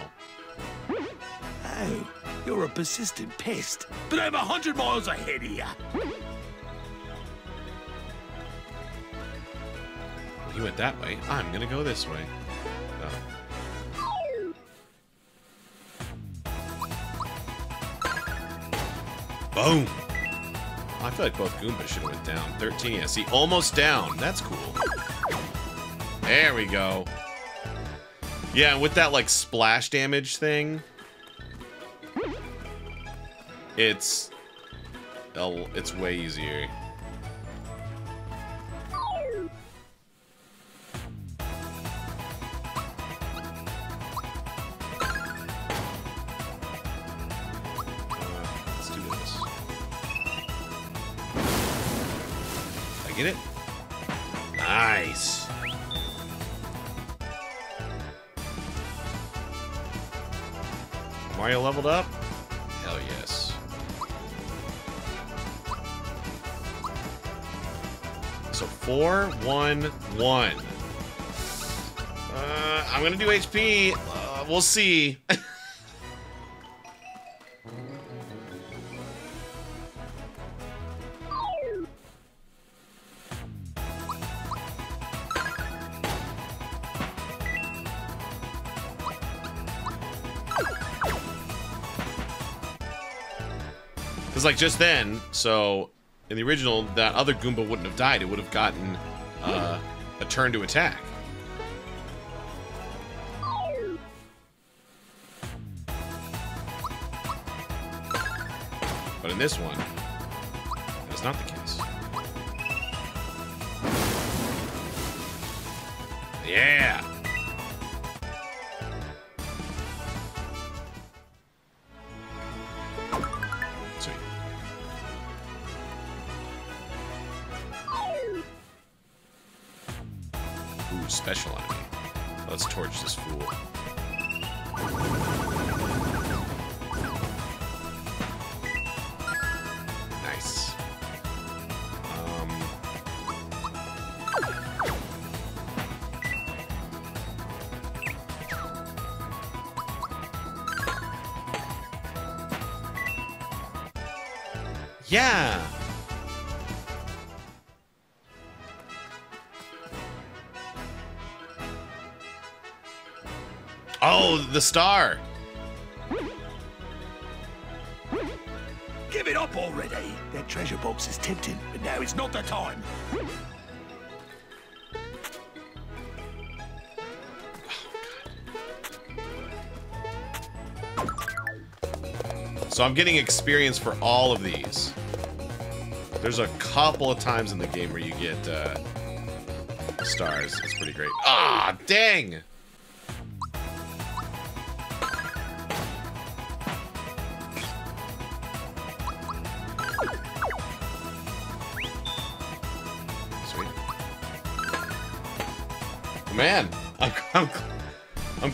[SPEAKER 18] Hey, you're a persistent pest, but I'm a hundred miles ahead of you.
[SPEAKER 1] He went that way. I'm gonna go this way. Uh. Boom. I feel like both Goombas should have went down. 13, yeah. See, almost down. That's cool. There we go. Yeah, with that, like, splash damage thing, it's... It's way easier. Get it? Nice. Mario leveled up? So four, one, one. Uh, I'm gonna do HP. Uh, we'll see. Because, like, just then, so in the original, that other Goomba wouldn't have died. It would have gotten uh, a turn to attack. But in this one, that's not the case. Yeah! Special enemy. Let's torch this fool. Nice. Um, yeah. Oh, the star.
[SPEAKER 18] Give it up already. That treasure box is tempting, but now is not the time.
[SPEAKER 1] So I'm getting experience for all of these. There's a couple of times in the game where you get uh, stars. It's pretty great. Ah, dang!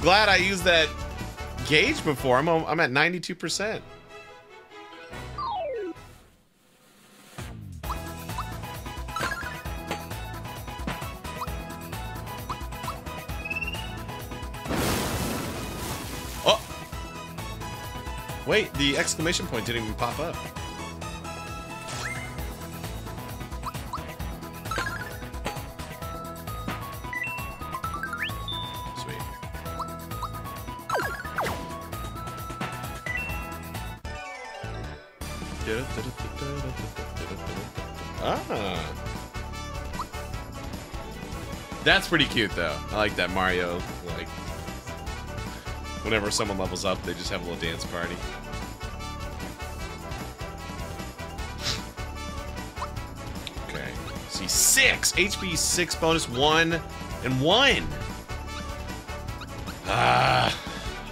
[SPEAKER 1] Glad I used that gauge before. I'm, I'm at 92%. Oh! Wait, the exclamation point didn't even pop up. Pretty cute, though. I like that Mario, like, whenever someone levels up, they just have a little dance party. Okay. See, six! HP six bonus, one, and one! Ah.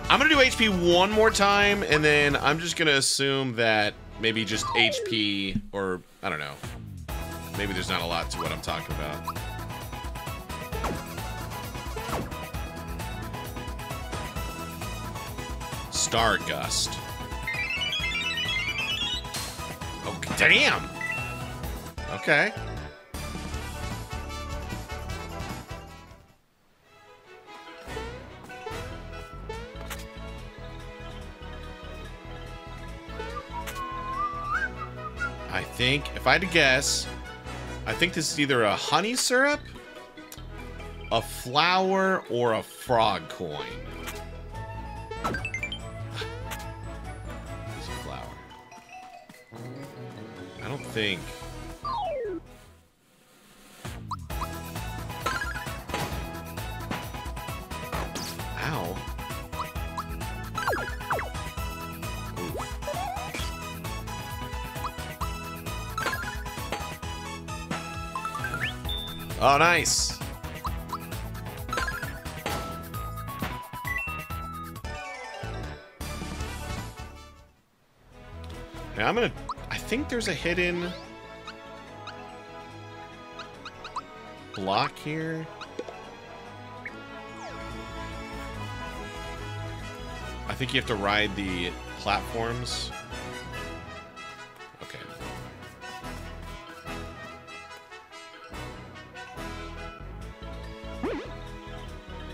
[SPEAKER 1] I'm gonna do HP one more time, and then I'm just gonna assume that maybe just HP, or, I don't know. Maybe there's not a lot to what I'm talking about. Star Gust. Oh, damn! Okay. I think, if I had to guess, I think this is either a honey syrup a flower or a frog coin? Think... Ow. Oh, nice. Think there's a hidden... block here. I think you have to ride the platforms. Okay.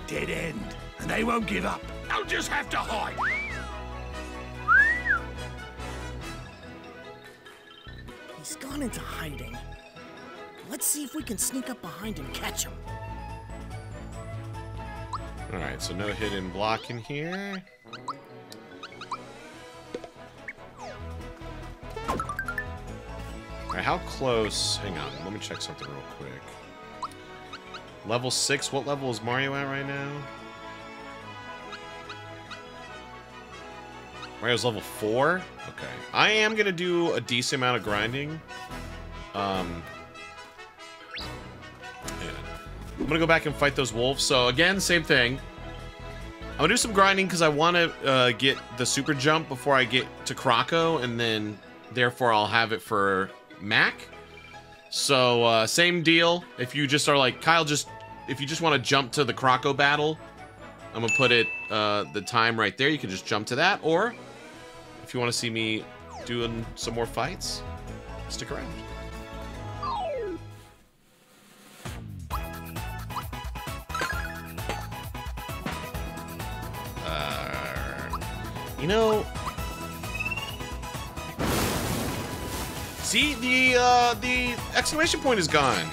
[SPEAKER 18] Dead end. And they won't give up. They'll just have to hide.
[SPEAKER 12] Gone into hiding. Let's see if we can sneak up behind and catch him.
[SPEAKER 1] Alright, so no hidden block in here. Alright, how close... Hang on, let me check something real quick. Level 6, what level is Mario at right now? Mario's level 4? Okay. I am gonna do a decent amount of grinding. Um... I'm gonna go back and fight those wolves. So again, same thing. I'm gonna do some grinding because I want to uh, get the super jump before I get to Croco, and then therefore I'll have it for Mac. So uh, same deal. If you just are like Kyle, just if you just want to jump to the Croco battle, I'm gonna put it uh, the time right there. You can just jump to that, or if you want to see me doing some more fights, stick around. Uh, you know, see the uh, the exclamation point is gone.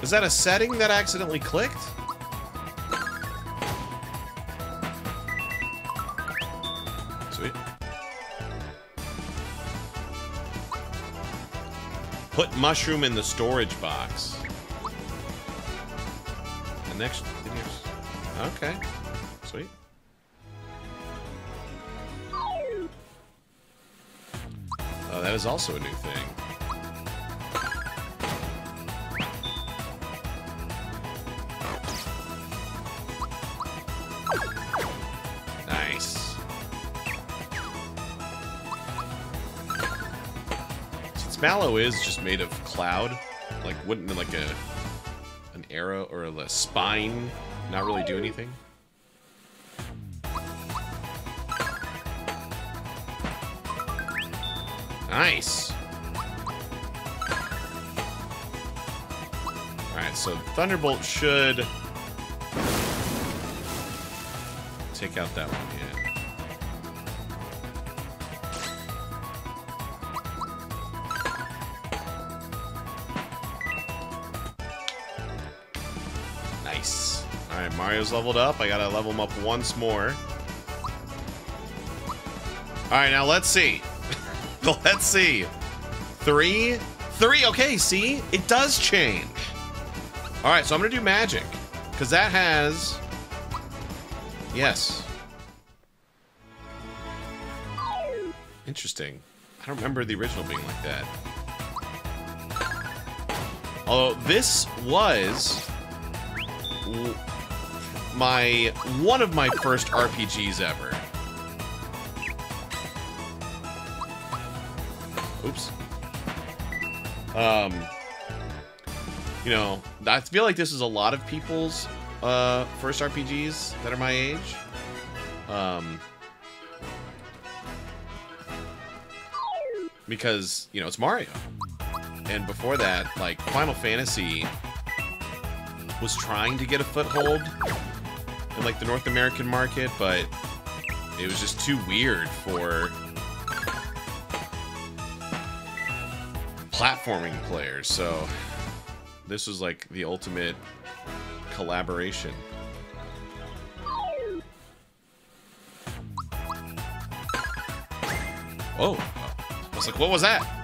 [SPEAKER 1] Is that a setting that I accidentally clicked? Put mushroom in the storage box. The next videos. Okay. Sweet. Oh, that is also a new thing. Mallow is just made of cloud, like wouldn't like a an arrow or a spine not really do anything? Nice. Alright, so Thunderbolt should take out that one, yeah. Mario's leveled up. I gotta level him up once more. Alright, now let's see. let's see. Three? Three, okay, see? It does change. Alright, so I'm gonna do magic. Because that has... Yes. Interesting. I don't remember the original being like that. Although, this was... my... One of my first RPGs ever. Oops. Um, you know, I feel like this is a lot of people's uh, first RPGs that are my age. Um, because you know it's Mario, and before that, like Final Fantasy was trying to get a foothold in like the North American market, but it was just too weird for platforming players, so this was like the ultimate collaboration. Oh, I was like, what was that?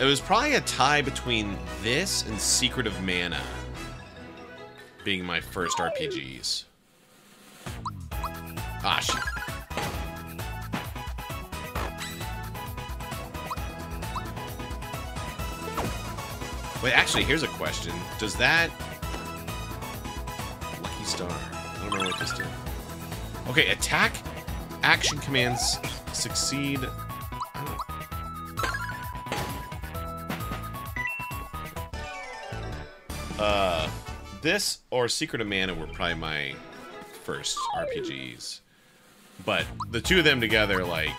[SPEAKER 1] It was probably a tie between this and Secret of Mana being my first RPGs. Shit. Wait, actually, here's a question. Does that... Lucky Star. I don't know what this did. Okay, attack action commands succeed... Uh, this or Secret of Mana were probably my first RPGs. But the two of them together, like,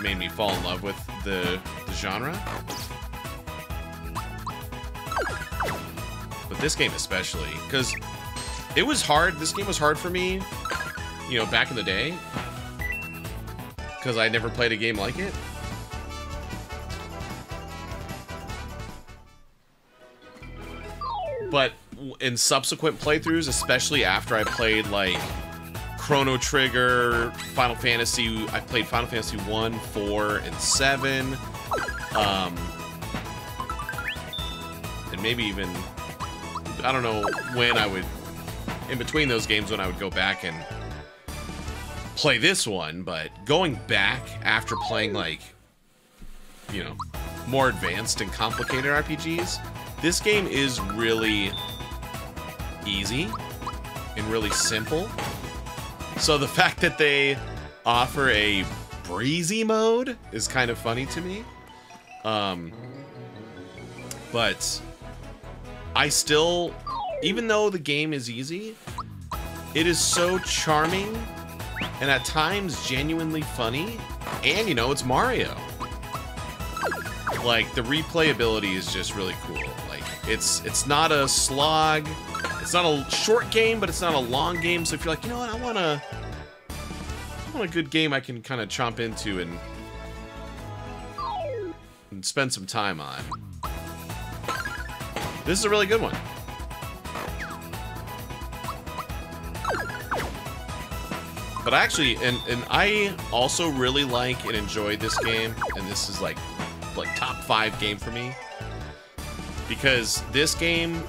[SPEAKER 1] made me fall in love with the, the genre. But this game especially, because it was hard. This game was hard for me, you know, back in the day. Because I never played a game like it. But in subsequent playthroughs, especially after I played like Chrono Trigger, Final Fantasy, I played Final Fantasy 1, 4, and 7. Um, and maybe even, I don't know when I would, in between those games, when I would go back and play this one, but going back after playing like, you know, more advanced and complicated RPGs, this game is really easy and really simple. So the fact that they offer a breezy mode is kind of funny to me. Um, but I still, even though the game is easy, it is so charming and at times genuinely funny. And you know, it's Mario. Like the replayability is just really cool. It's it's not a slog. It's not a short game, but it's not a long game. So if you're like, you know what, I want to I want a good game I can kind of chomp into and and spend some time on. This is a really good one. But actually, and and I also really like and enjoy this game, and this is like like top five game for me because this game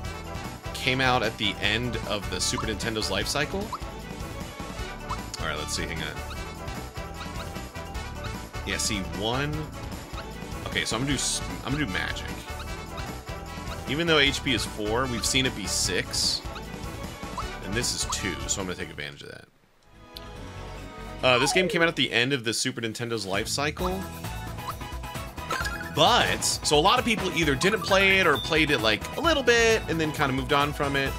[SPEAKER 1] came out at the end of the Super Nintendo's life cycle. All right, let's see. Hang on. Yeah, see one. Okay, so I'm gonna do I'm gonna do magic. Even though HP is four, we've seen it be six, and this is two, so I'm gonna take advantage of that. Uh, this game came out at the end of the Super Nintendo's life cycle. But, so a lot of people either didn't play it or played it like a little bit and then kind of moved on from it.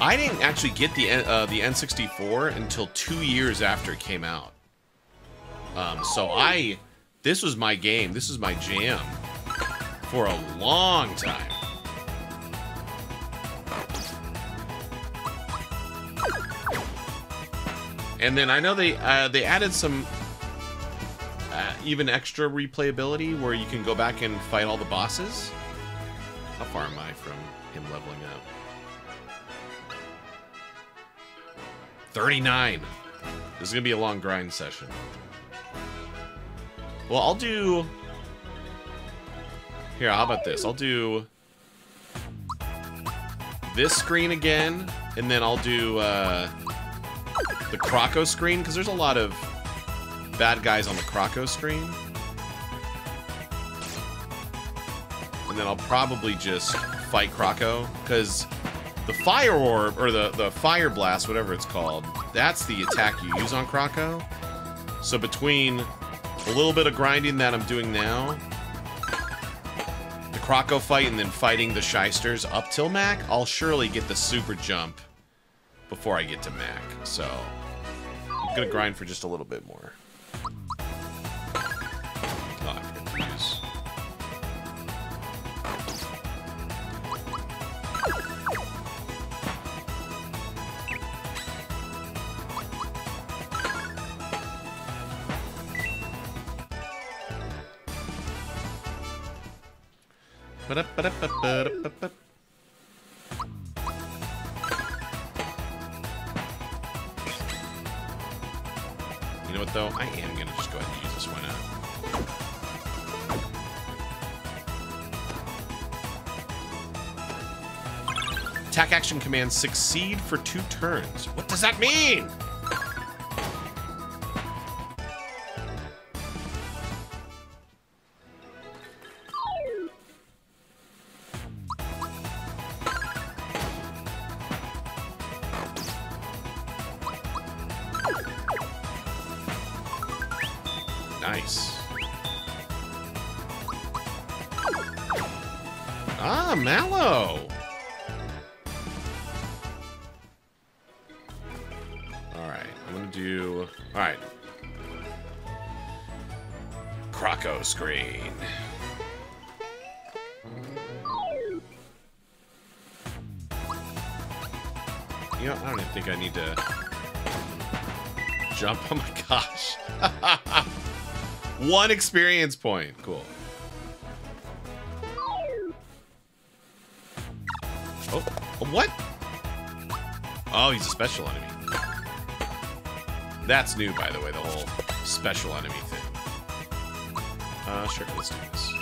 [SPEAKER 1] I didn't actually get the uh, the N64 until two years after it came out. Um, so I, this was my game. This was my jam for a long time. And then I know they uh, they added some uh, even extra replayability where you can go back and fight all the bosses. How far am I from him leveling up? 39. This is going to be a long grind session. Well, I'll do... Here, how about this? I'll do this screen again, and then I'll do uh, the Croco screen, because there's a lot of bad guys on the Croco stream. And then I'll probably just fight Croco, because the Fire Orb, or the, the Fire Blast, whatever it's called, that's the attack you use on Croco. So between a little bit of grinding that I'm doing now, the Croco fight, and then fighting the Shysters up till Mac, I'll surely get the super jump before I get to Mac. So I'm gonna grind for just a little bit more. Ba-da-ba-da-ba-da-ba-ba-ba. You know what though? I am gonna just go ahead and use this. Why uh, not? Attack action commands succeed for two turns. What does that mean? Jump. Oh my gosh. One experience point. Cool. Oh, what? Oh, he's a special enemy. That's new, by the way, the whole special enemy thing. Uh, sure, let's do this.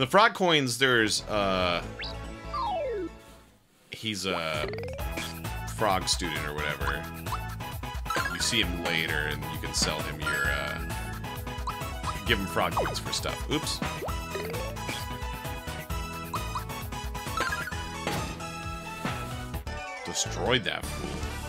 [SPEAKER 1] And the frog coins, there's, uh... He's a frog student or whatever. You see him later, and you can sell him your, uh... Give him frog coins for stuff. Oops. Destroyed that fool.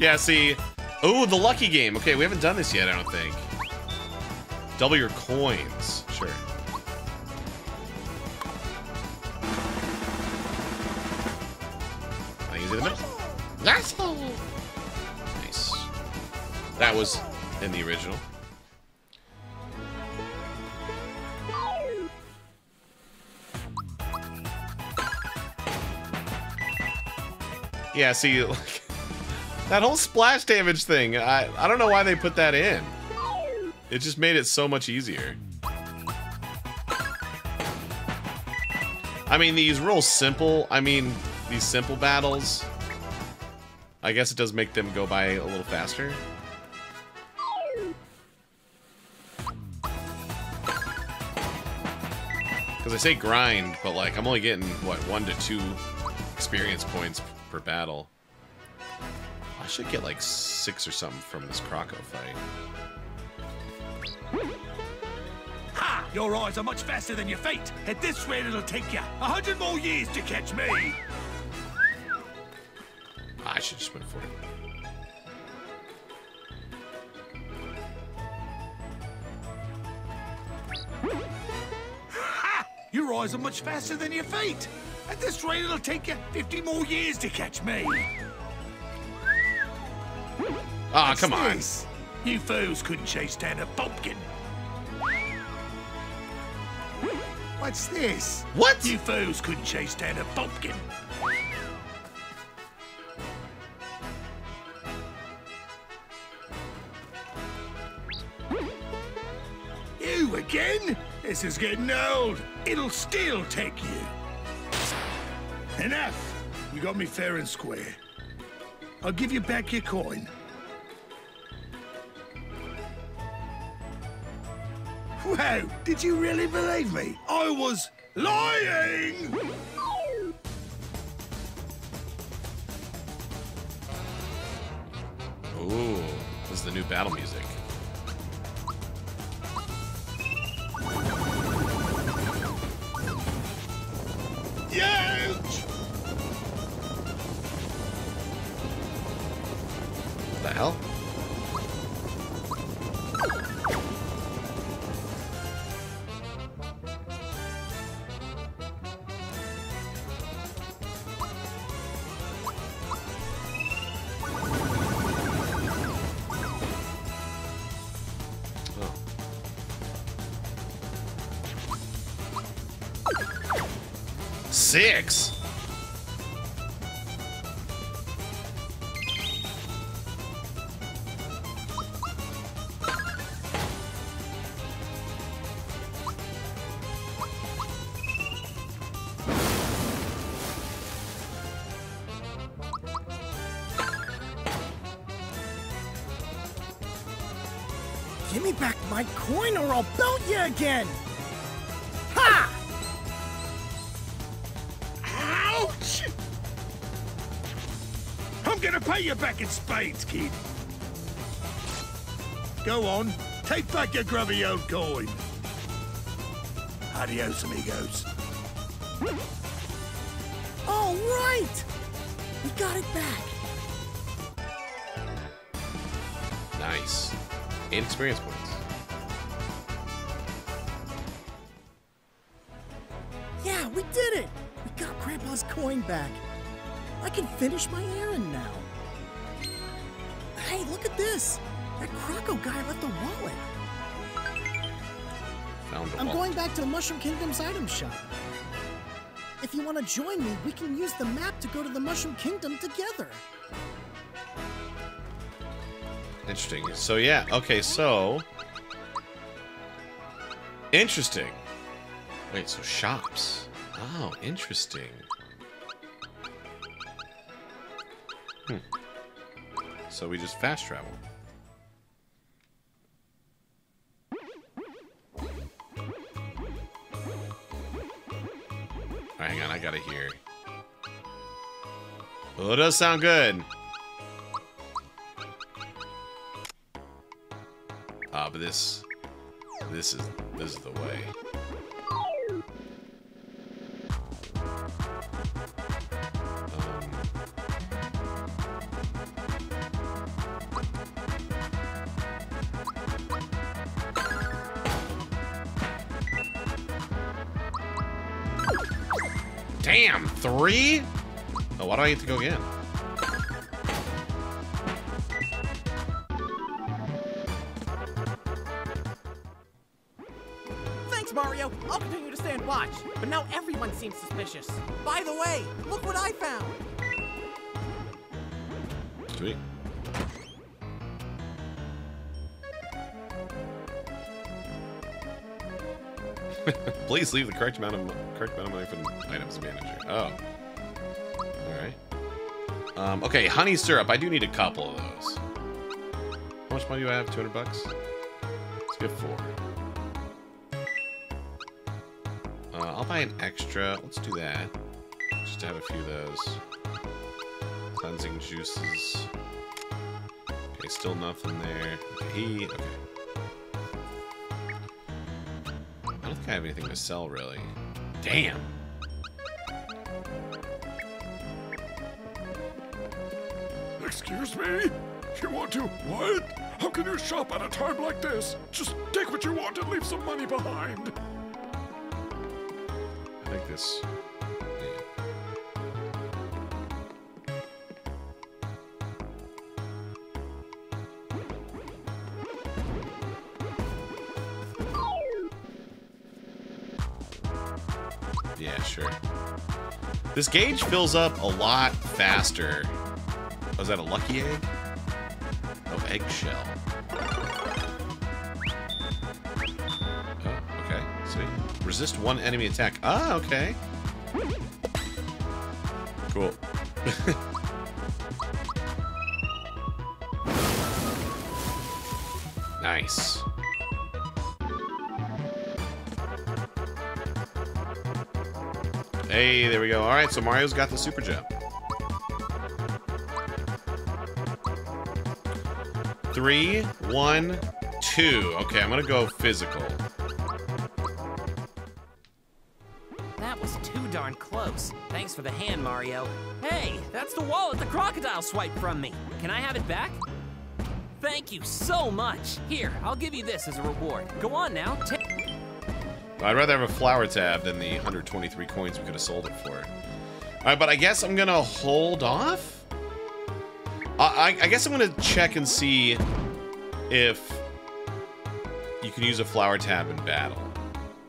[SPEAKER 1] Yeah, see. Oh, the lucky game. Okay, we haven't done this yet, I don't think. Double your coins. Sure. I use it in the middle. Nice. Nice. That was in the original. Yeah, see, like, that whole splash damage thing, I, I don't know why they put that in. It just made it so much easier. I mean, these real simple, I mean, these simple battles, I guess it does make them go by a little faster. Because I say grind, but like, I'm only getting, what, one to two experience points per battle. I should get like six or something from this Croco fight.
[SPEAKER 18] Ha! Your eyes are much faster than your feet. At this rate, it'll take you a hundred more years to catch me.
[SPEAKER 1] I should just went for it.
[SPEAKER 18] Ha! Your eyes are much faster than your feet. At this rate, it'll take you 50 more years to catch me.
[SPEAKER 1] Ah,
[SPEAKER 18] What's
[SPEAKER 1] come on.
[SPEAKER 18] this? You fools couldn't chase down a pumpkin. What's this?
[SPEAKER 1] What?
[SPEAKER 18] You fools couldn't chase down a pumpkin. You again? This is getting old. It'll still take you. Enough. You got me fair and square. I'll give you back your coin. Wow, did you really believe me? I was lying!
[SPEAKER 1] Ooh, this is the new battle music.
[SPEAKER 18] Huge!
[SPEAKER 12] Again! Ha!
[SPEAKER 18] Ouch! I'm gonna pay you back in spades, kid. Go on, take back your grubby old coin. Adios, amigos.
[SPEAKER 12] All right! We got it back.
[SPEAKER 1] Nice. Eight experience points.
[SPEAKER 12] Back. I can finish my errand now. Hey, look at this! That Croco guy left a wallet.
[SPEAKER 1] Found a
[SPEAKER 12] I'm going back to the Mushroom Kingdom's item shop. If you want to join me, we can use the map to go to the Mushroom Kingdom together.
[SPEAKER 1] Interesting. So yeah, okay, so interesting. Wait, so shops. Oh, interesting. Hmm. So we just fast travel. Hang on, I gotta hear. Well, it does sound good. Ah, but this, this is this is the way. Three? Oh, why do I get to go again?
[SPEAKER 19] Thanks, Mario. I'll continue to stand watch. But now everyone seems suspicious. By the way, look what I found.
[SPEAKER 1] Sweet. Please leave the correct amount of correct amount of money for the items manager. Oh. Alright. Um, okay, honey syrup. I do need a couple of those. How much money do I have? 200 bucks? Let's get four. Uh, I'll buy an extra. Let's do that. Just to have a few of those. Cleansing juices. Okay, still nothing there. Okay, he. Okay. I don't have anything to sell, really. Damn!
[SPEAKER 13] Excuse me? You want to what? How can you shop at a time like this? Just take what you want and leave some money behind.
[SPEAKER 1] I think this. This gauge fills up a lot faster. Was that a lucky egg? Oh, eggshell. Oh, okay. Sweet. Resist one enemy attack. Ah, okay. Cool. nice. Hey, there we go. All right, so Mario's got the super jump. Three, one, two. Okay, I'm gonna go physical.
[SPEAKER 6] That was too darn close. Thanks for the hand, Mario. Hey, that's the wallet the crocodile swiped from me. Can I have it back? Thank you so much. Here, I'll give you this as a reward. Go on now. Take.
[SPEAKER 1] I'd rather have a flower tab than the 123 coins we could have sold it for. All right, but I guess I'm gonna hold off. I, I, I guess I'm gonna check and see if you can use a flower tab in battle.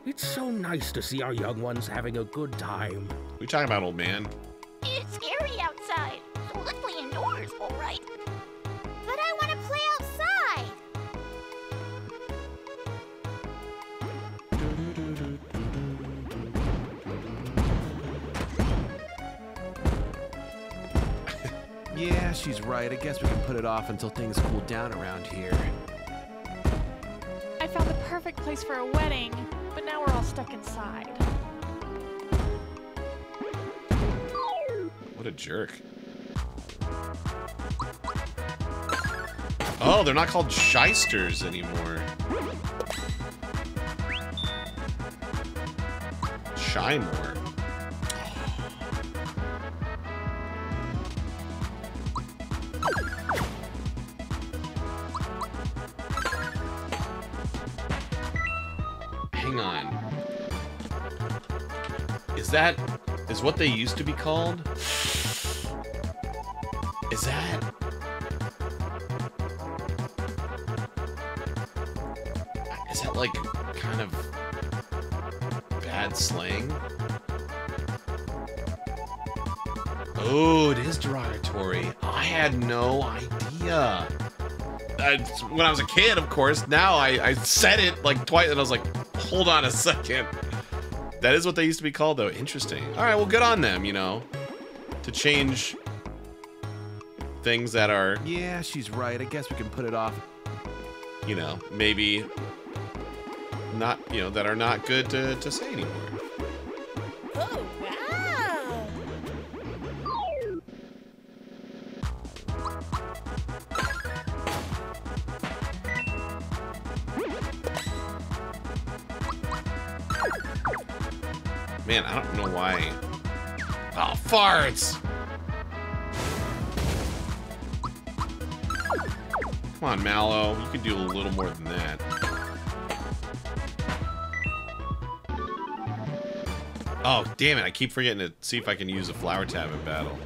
[SPEAKER 11] It's so nice to see our young ones having a good time.
[SPEAKER 1] We talking about old man?
[SPEAKER 2] It's scary outside,
[SPEAKER 10] she's right. I guess we can put it off until things cool down around here.
[SPEAKER 9] I found the perfect place for a wedding, but now we're all stuck inside.
[SPEAKER 1] What a jerk. Oh, they're not called shysters anymore. Shymore. What they used to be called? Is that Is that like kind of bad slang? Oh, it is derogatory. I had no idea. I, when I was a kid, of course. Now I, I said it like twice, and I was like, hold on a second. That is what they used to be called, though. Interesting. All right, well, good on them, you know, to change things that are,
[SPEAKER 10] Yeah, she's right. I guess we can put it off.
[SPEAKER 1] you know, maybe not, you know, that are not good to, to say anymore. Mallow. You can do a little more than that. Oh, damn it. I keep forgetting to see if I can use a flower tab in battle.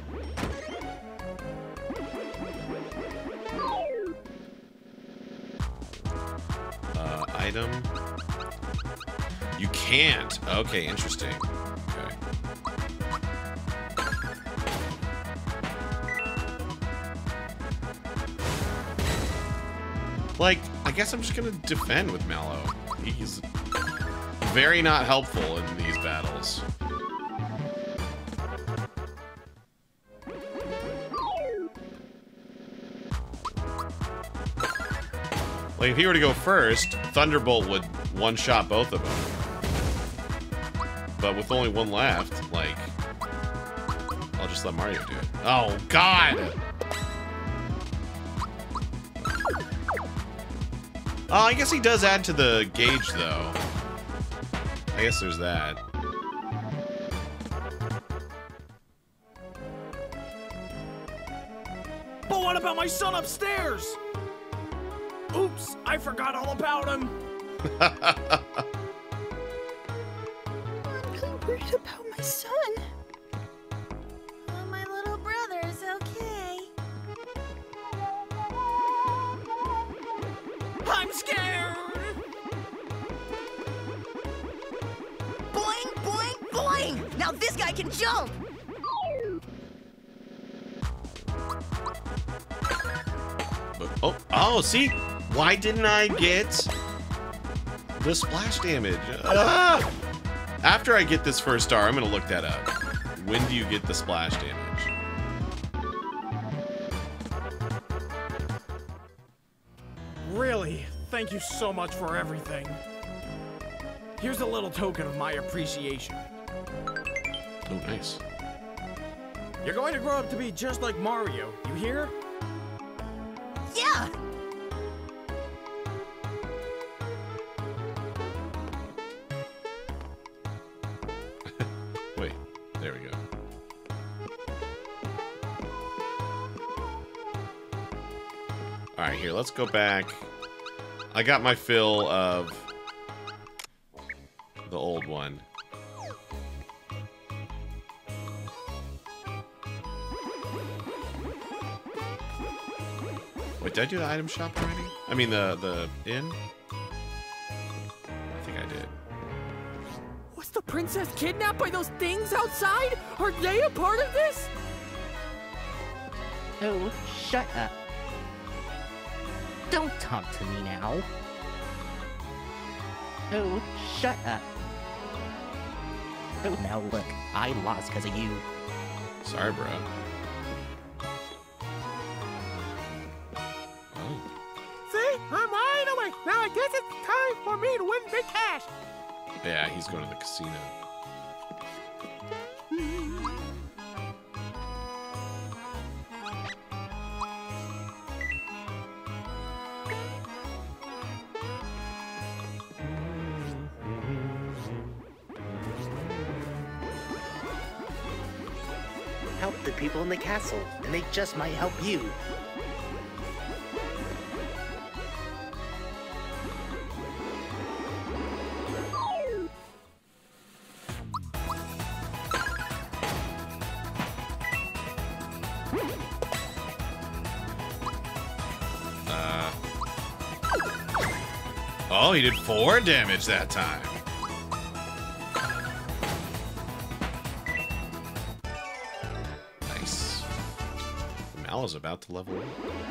[SPEAKER 1] Uh, item. You can't. Okay, interesting. Like, I guess I'm just gonna defend with Mallow. He's very not helpful in these battles. Like, if he were to go first, Thunderbolt would one-shot both of them. But with only one left, like, I'll just let Mario do it. Oh, God! Oh, I guess he does add to the gauge, though. I guess there's that.
[SPEAKER 5] But what about my son upstairs? Oops, I forgot all about him.
[SPEAKER 2] oh,
[SPEAKER 1] see? Why didn't I get the splash damage? Ah! After I get this first star, I'm gonna look that up. When do you get the splash damage?
[SPEAKER 5] Really, thank you so much for everything. Here's a little token of my appreciation.
[SPEAKER 1] Oh, nice.
[SPEAKER 5] You're going to grow up to be just like Mario, you hear?
[SPEAKER 1] Let's go back. I got my fill of the old one. Wait, did I do the item shop already? I mean, the, the inn? I think I did.
[SPEAKER 19] Was the princess kidnapped by those things outside? Are they a part of this?
[SPEAKER 20] Oh, shut up. Don't talk to me now. Oh, shut up. Oh, now look, I lost because of you.
[SPEAKER 1] Sorry, bro.
[SPEAKER 19] See? I'm wide awake. Now I guess it's time for me to win big cash.
[SPEAKER 1] Yeah, he's going to the casino.
[SPEAKER 8] People in the castle, and they just might help you.
[SPEAKER 1] Uh. Oh, he did four damage that time. Mallow's about to level up.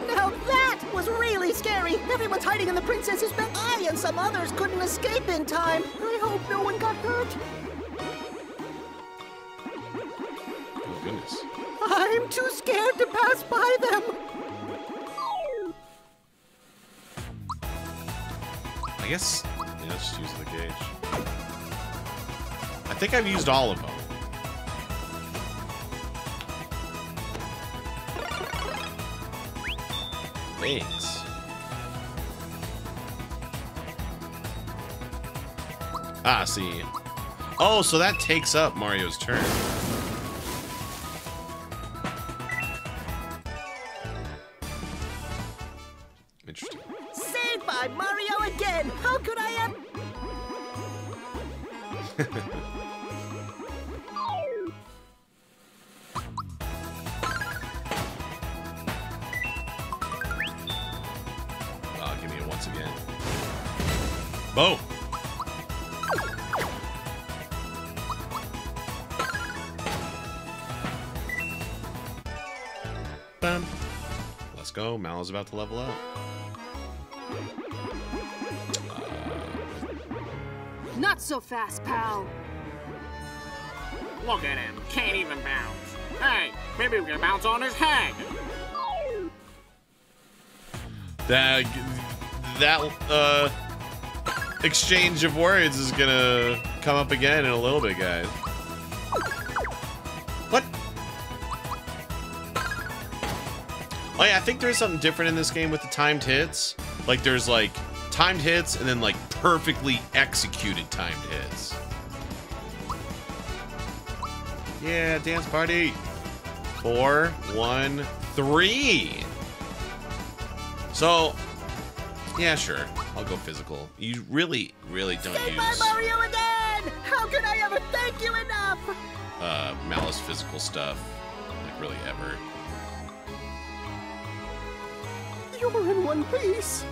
[SPEAKER 4] Now that was really scary. Everyone's hiding in the princess's bed. I and some others couldn't escape in time. I hope no one got hurt.
[SPEAKER 1] Oh, goodness.
[SPEAKER 4] I'm too scared to pass by them.
[SPEAKER 1] I guess, yeah, let's just use the gauge. I think I've used all of them. Thanks. Ah, see. Oh, so that takes up Mario's turn. Go. About to level up.
[SPEAKER 21] Not so fast, pal.
[SPEAKER 19] Look at him. Can't even bounce. Hey, maybe we can bounce on his head.
[SPEAKER 1] That that uh exchange of words is gonna come up again in a little bit, guys. Think there's something different in this game with the timed hits. Like there's like timed hits and then like perfectly executed timed hits. Yeah, dance party. Four, one, three. So, yeah, sure. I'll go physical. You really, really don't
[SPEAKER 4] by
[SPEAKER 1] use
[SPEAKER 4] Mario again. How can I ever thank you enough?
[SPEAKER 1] uh, Malice physical stuff, like really ever.
[SPEAKER 4] You're in one piece.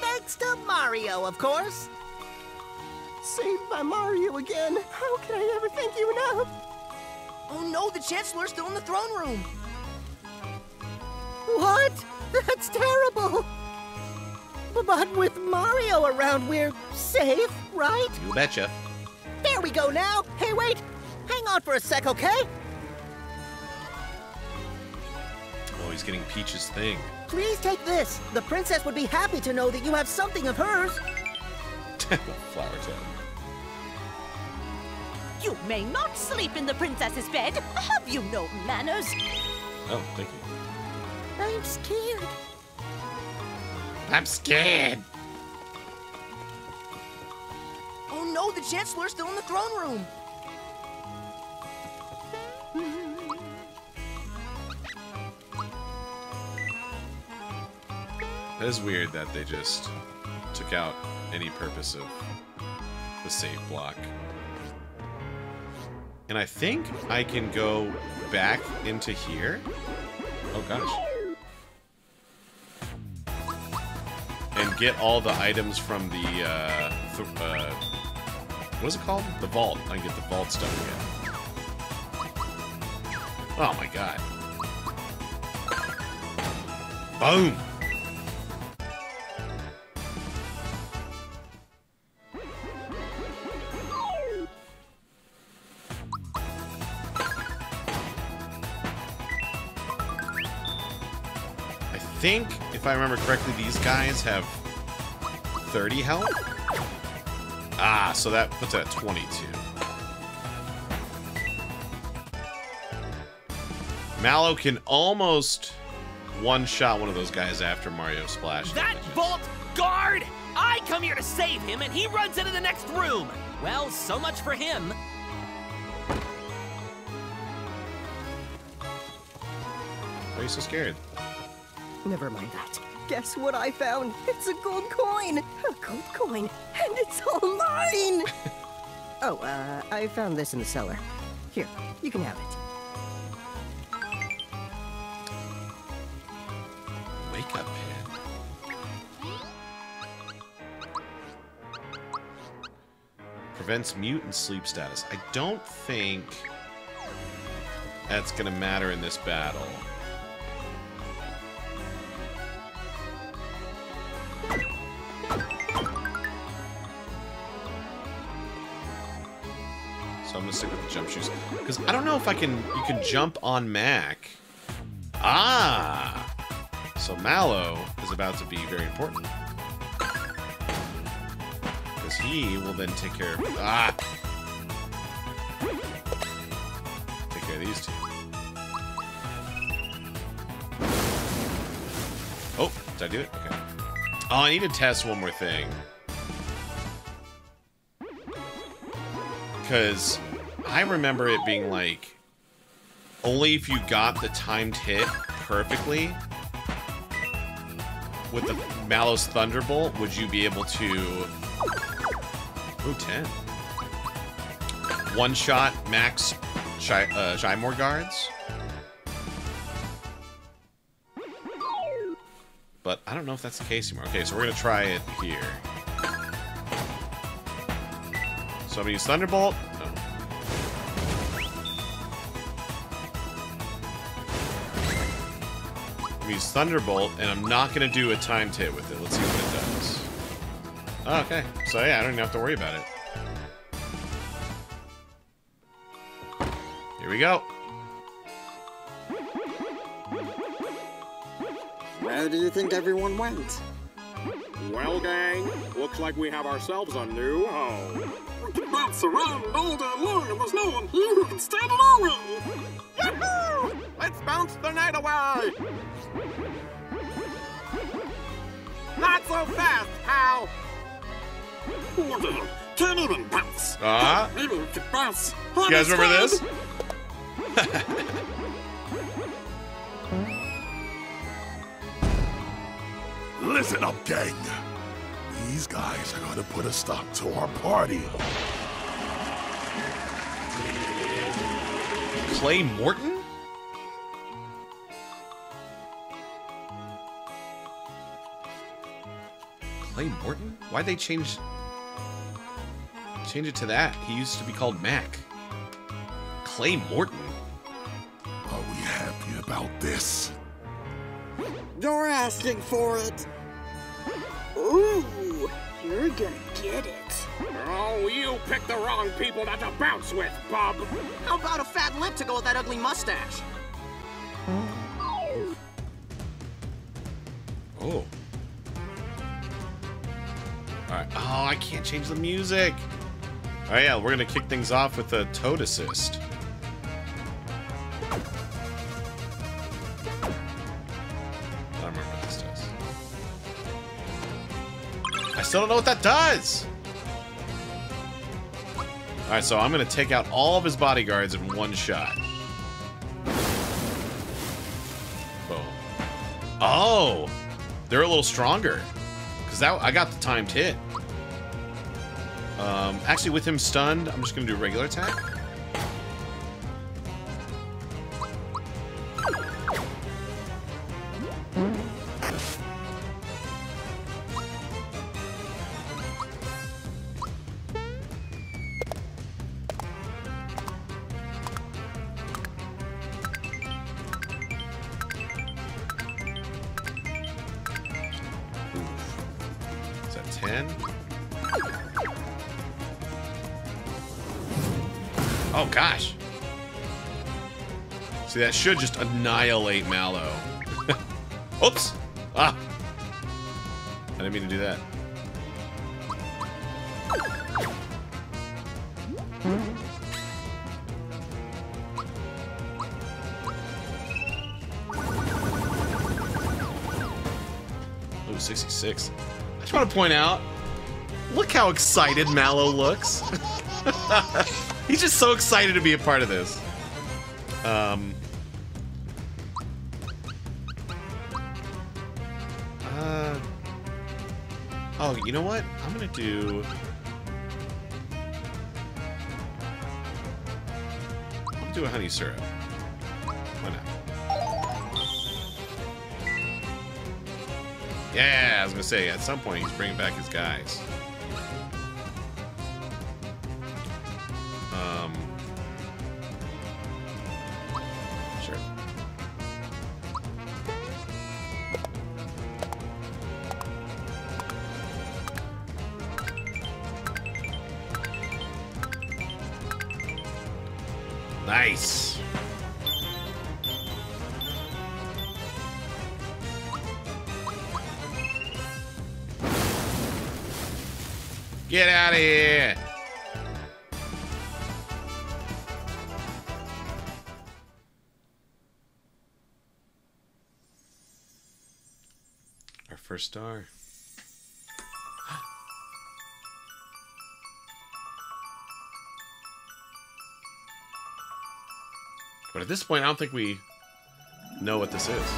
[SPEAKER 4] Thanks to Mario, of course. Saved by Mario again. How can I ever thank you enough?
[SPEAKER 12] Oh no, the Chancellor's still in the throne room.
[SPEAKER 4] What? That's terrible. But with Mario around, we're safe, right?
[SPEAKER 1] You betcha.
[SPEAKER 4] There we go now. Hey, wait. Hang on for a sec, okay?
[SPEAKER 1] He's getting Peach's thing.
[SPEAKER 4] Please take this. The princess would be happy to know that you have something of hers.
[SPEAKER 1] Flower Town.
[SPEAKER 7] You may not sleep in the princess's bed. Have you no manners?
[SPEAKER 1] Oh, thank you.
[SPEAKER 4] I'm scared.
[SPEAKER 1] I'm scared.
[SPEAKER 12] Oh no, the Chancellor's still in the throne room.
[SPEAKER 1] That is weird that they just took out any purpose of the save block. And I think I can go back into here. Oh gosh. And get all the items from the, uh, th uh, what is it called? The vault. I can get the vault stuff again. Oh my god. Boom! Think, if I remember correctly, these guys have 30 health? Ah, so that puts it at 22. Mallow can almost one-shot one of those guys after Mario Splash.
[SPEAKER 6] That Vault guard! I come here to save him, and he runs into the next room. Well, so much for him.
[SPEAKER 1] Why are you so scared?
[SPEAKER 16] Never mind that. Guess what I found? It's a gold coin! A gold coin! And it's all mine! oh, uh, I found this in the cellar. Here, you can have it.
[SPEAKER 1] Wake up pin. Prevents mutant sleep status. I don't think that's gonna matter in this battle. So I'm gonna stick with the jump shoes. Because I don't know if I can you can jump on Mack. Ah! So Mallow is about to be very important. Because he will then take care of... Ah! Take care of these two. Oh, did I do it? Okay. Oh, I need to test one more thing. Because I remember it being like... Only if you got the timed hit perfectly with the Mallow's Thunderbolt would you be able to... Ooh, 10. One-shot max Shy, uh, Shymore guards. But I don't know if that's the case anymore. Okay, so we're going to try it here. So I'm going to use Thunderbolt. No. I'm gonna use Thunderbolt, and I'm not gonna do a timed hit with it. Let's see what it does. Oh, okay, so yeah, I don't even have to worry about it. Here we go.
[SPEAKER 22] Where do you think everyone went?
[SPEAKER 23] Well, gang, looks like we have ourselves a new home.
[SPEAKER 22] We can bounce around all day long and there's no one here who can stand in our way!
[SPEAKER 23] Yahoo! Let's bounce the night away! Not so fast, pal!
[SPEAKER 22] Look at him! Can't even bounce!
[SPEAKER 1] Ah.
[SPEAKER 22] Maybe we could bounce!
[SPEAKER 1] You guys remember this?
[SPEAKER 13] Listen up, gang. These guys are gonna put a stop to our party.
[SPEAKER 1] Claymorton? Clay Morton? Why'd they change change it to that? He used to be called Mack. Clay Morton.
[SPEAKER 13] Are we happy about this?
[SPEAKER 22] You're asking for it! Ooh, you're gonna get it.
[SPEAKER 23] Oh, you picked the wrong people not to bounce with, bub!
[SPEAKER 19] How about a fat lip to go with that ugly mustache?
[SPEAKER 1] Oh. Alright. Oh, I can't change the music. Oh yeah, we're gonna kick things off with a Toad Assist. Still don't know what that does! Alright, so I'm gonna take out all of his bodyguards in one shot. Boom. Oh! They're a little stronger. Because that I got the timed hit. Um, actually, with him stunned, I'm just going to do regular attack. That should just annihilate Mallow. Oops. Ah. I didn't mean to do that. Ooh, 66. I just want to point out, look how excited Mallow looks. He's just so excited to be a part of this. Um. Oh, you know what? I'm gonna do. I'll do a honey syrup. Why not? Yeah, I was gonna say at some point he's bringing back his guys. At this point, I don't think we know what this is.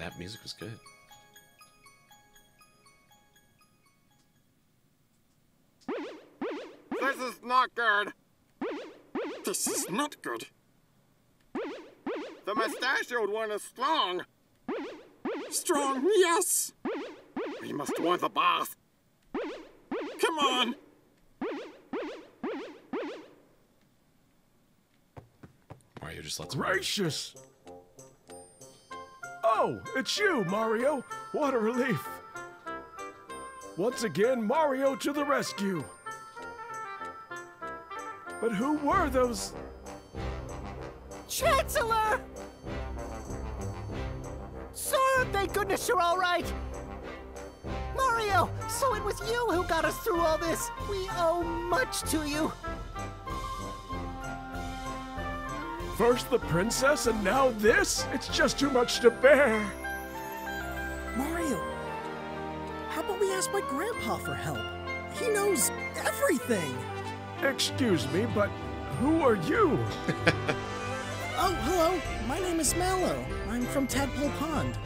[SPEAKER 1] That music was good.
[SPEAKER 22] This is not good. This is not good. The mustachioed one is strong. Strong, yes. We must warn the boss. Come on.
[SPEAKER 1] Mario just lets
[SPEAKER 5] Gracious! Oh, it's you, Mario! What a relief! Once again, Mario to the rescue! But who were those?
[SPEAKER 4] Chancellor! Thank goodness you're all right! Mario, so it was you who got us through all this! We owe much to you!
[SPEAKER 5] First the princess and now this? It's just too much to bear!
[SPEAKER 12] Mario, how about we ask my grandpa for help? He knows everything!
[SPEAKER 5] Excuse me, but who are you?
[SPEAKER 12] Oh, hello. My name is Mallow. I'm from Tadpole Pond.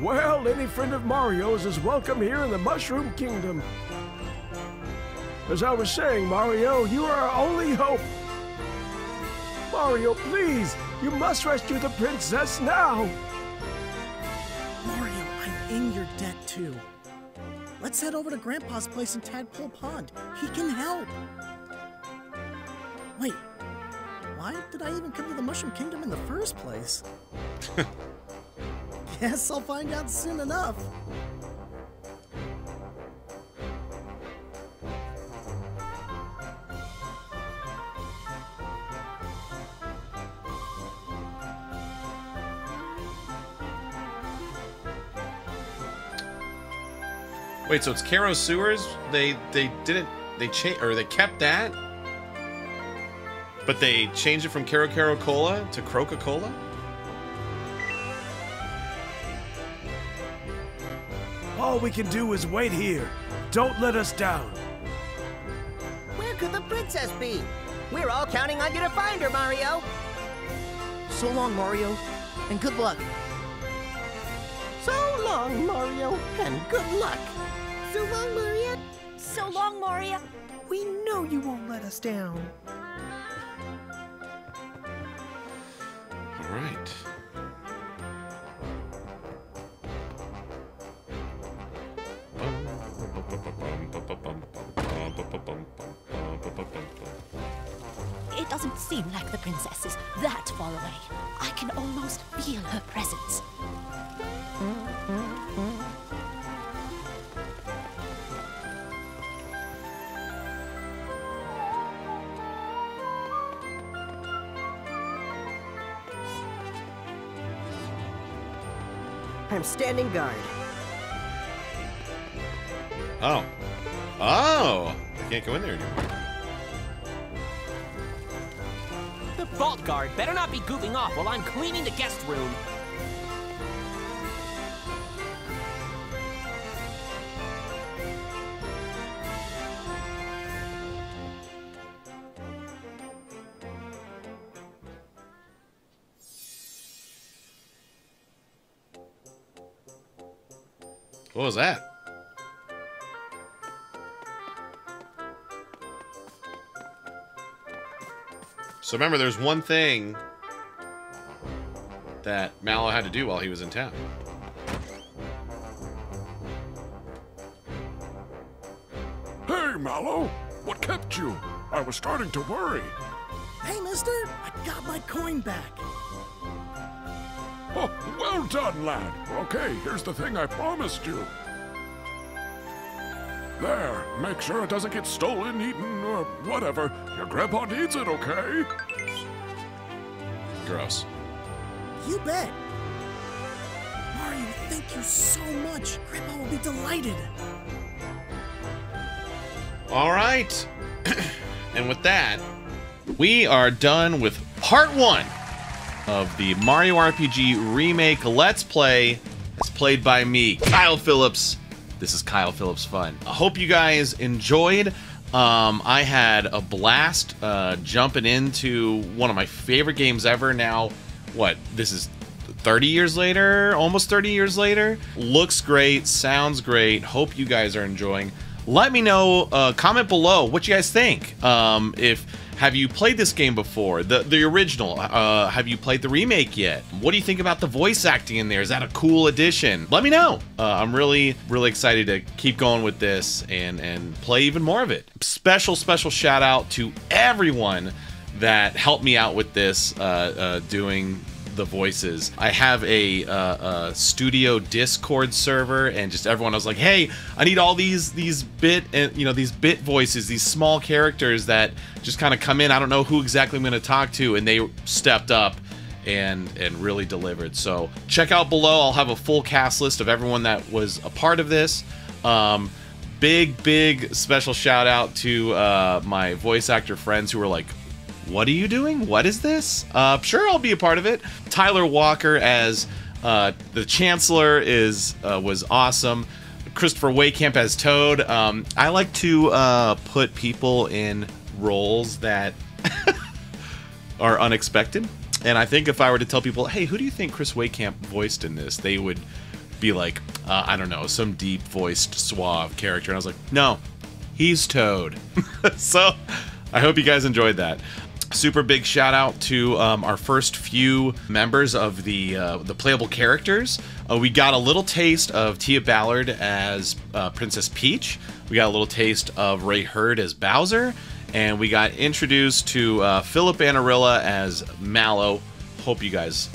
[SPEAKER 5] Well, any friend of Mario's is welcome here in the Mushroom Kingdom. As I was saying, Mario, you are our only hope. Mario, please, you must rescue the princess now.
[SPEAKER 12] Mario, I'm in your debt too. Let's head over to Grandpa's place in Tadpole Pond. He can help. Wait, why did I even come to the Mushroom Kingdom in the first place? Guess I'll find out soon enough.
[SPEAKER 1] Wait, so it's Kero Sewers? They they didn't they change or they kept that, but they changed it from Kerokero Cola to Croaka Cola.
[SPEAKER 5] We can do is wait here. Don't let us down.
[SPEAKER 4] Where could the princess be? We're all counting on you to find her, Mario!
[SPEAKER 12] So long, Mario, and good luck.
[SPEAKER 4] So long, Mario, and good luck!
[SPEAKER 2] So long, Maria. So long, Maria.
[SPEAKER 4] We know you won't let us down.
[SPEAKER 16] I'm standing guard.
[SPEAKER 1] Oh. Oh! I can't go in there anymore.
[SPEAKER 6] The vault guard better not be goofing off while I'm cleaning the guest room.
[SPEAKER 1] So remember, there's one thing that Mallow had to do while he was in town.
[SPEAKER 13] Hey, Mallow! What kept you? I was starting to worry.
[SPEAKER 12] Hey, mister, I got my coin back.
[SPEAKER 13] Oh, well done, lad. Okay, here's the thing I promised you. There, make sure it doesn't get stolen, eaten, or whatever. Your grandpa needs it, okay?
[SPEAKER 1] Gross.
[SPEAKER 12] You bet. Mario, thank you so much. Grandpa will be delighted.
[SPEAKER 1] All right. and with that, we are done with part one of the Mario RPG Remake Let's Play It's played by me, Kyle Phillips. This is Kyle Phillips Fun. I hope you guys enjoyed. Um, I had a blast uh, jumping into one of my favorite games ever. Now, what? This is 30 years later, almost 30 years later. Looks great, sounds great. Hope you guys are enjoying. Let me know, uh, comment below what you guys think. Um, if have you played this game before? The the original. Uh, have you played the remake yet? What do you think about the voice acting in there? Is that a cool addition? Let me know. Uh, I'm really really excited to keep going with this and and play even more of it. Special special shout out to everyone that helped me out with this uh, uh, doing the voices. I have a, uh, studio Discord server, and just everyone I was like, "Hey, I need all these these bit and you know these bit voices, these small characters that just kind of come in. I don't know who exactly I'm going to talk to," and they stepped up and and really delivered. So check out below. I'll have a full cast list of everyone that was a part of this. Um, big big special shout out to uh, my voice actor friends who were like what are you doing? What is this? Uh, sure, I'll be a part of it. Tyler Walker as uh, the Chancellor is uh, was awesome. Christopher Wehkamp as Toad. Um, I like to uh, put people in roles that are unexpected, and I think if I were to tell people, "Hey, who do you think Chris Wehkamp voiced in this?" they would be like, uh, "I don't know, some deep voiced, suave character." And I was like, "No, he's Toad." so I hope you guys enjoyed that super big shout out to um, our first few members of the uh, the playable characters. Uh, we got a little taste of Tia Ballard as uh, Princess Peach. We got a little taste of Ray Hurd as Bowser, and we got introduced to uh, Philip Annarella as Mallow. Hope you guys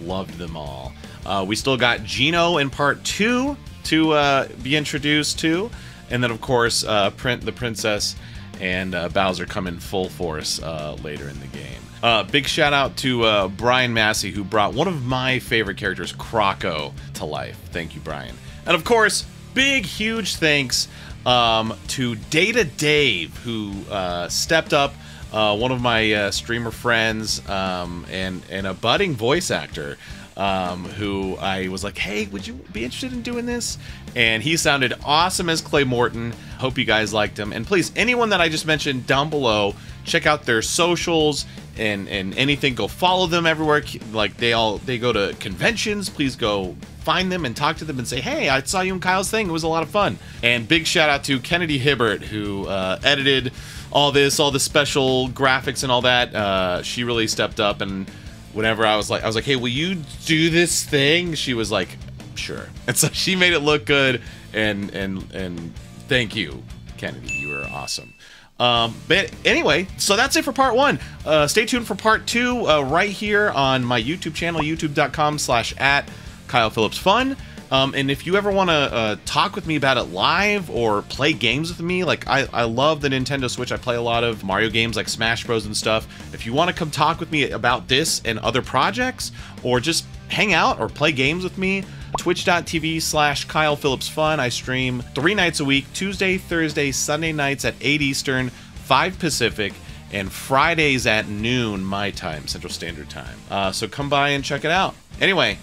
[SPEAKER 1] loved them all. Uh, we still got Gino in part two to uh, be introduced to, and then of course Print the Princess and uh, Bowser come in full force uh, later in the game. Uh, big shout out to uh, Bryan Massey, who brought one of my favorite characters, Croco, to life. Thank you, Bryan. And of course, big, huge thanks um, to Data Dave, who uh, stepped up. Uh, one of my streamer friends um, and and a budding voice actor um, who I was like, hey, would you be interested in doing this? And he sounded awesome as Claymorton. Hope you guys liked him. And please, anyone that I just mentioned down below, check out their socials and and anything. Go follow them everywhere. Like they all they go to conventions. Please go find them and talk to them and say, hey, I saw you in Kyle's thing. It was a lot of fun. And big shout out to Kennedy Hibbert who uh, edited all this, all the special graphics and all that. Uh, she really stepped up and whenever I was like, I was like, hey, will you do this thing? She was like, sure. And so she made it look good. And and and thank you, Kennedy. You were awesome. Um, but anyway, so that's it for part one. Uh, stay tuned for part two uh, right here on my YouTube channel, youtube.com slash at Kyle Phillips Fun. Um, and if you ever want to uh, talk with me about it live or play games with me, like I, I love the Nintendo Switch. I play a lot of Mario games like Smash Bros. and stuff. If you want to come talk with me about this and other projects, or just hang out or play games with me, twitch.tv slash Kyle Phillips Fun. I stream three nights a week Tuesday, Thursday, Sunday nights at 8 Eastern, 5 Pacific, and Fridays at noon my time, Central Standard Time. Uh, so come by and check it out. Anyway,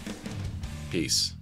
[SPEAKER 1] peace.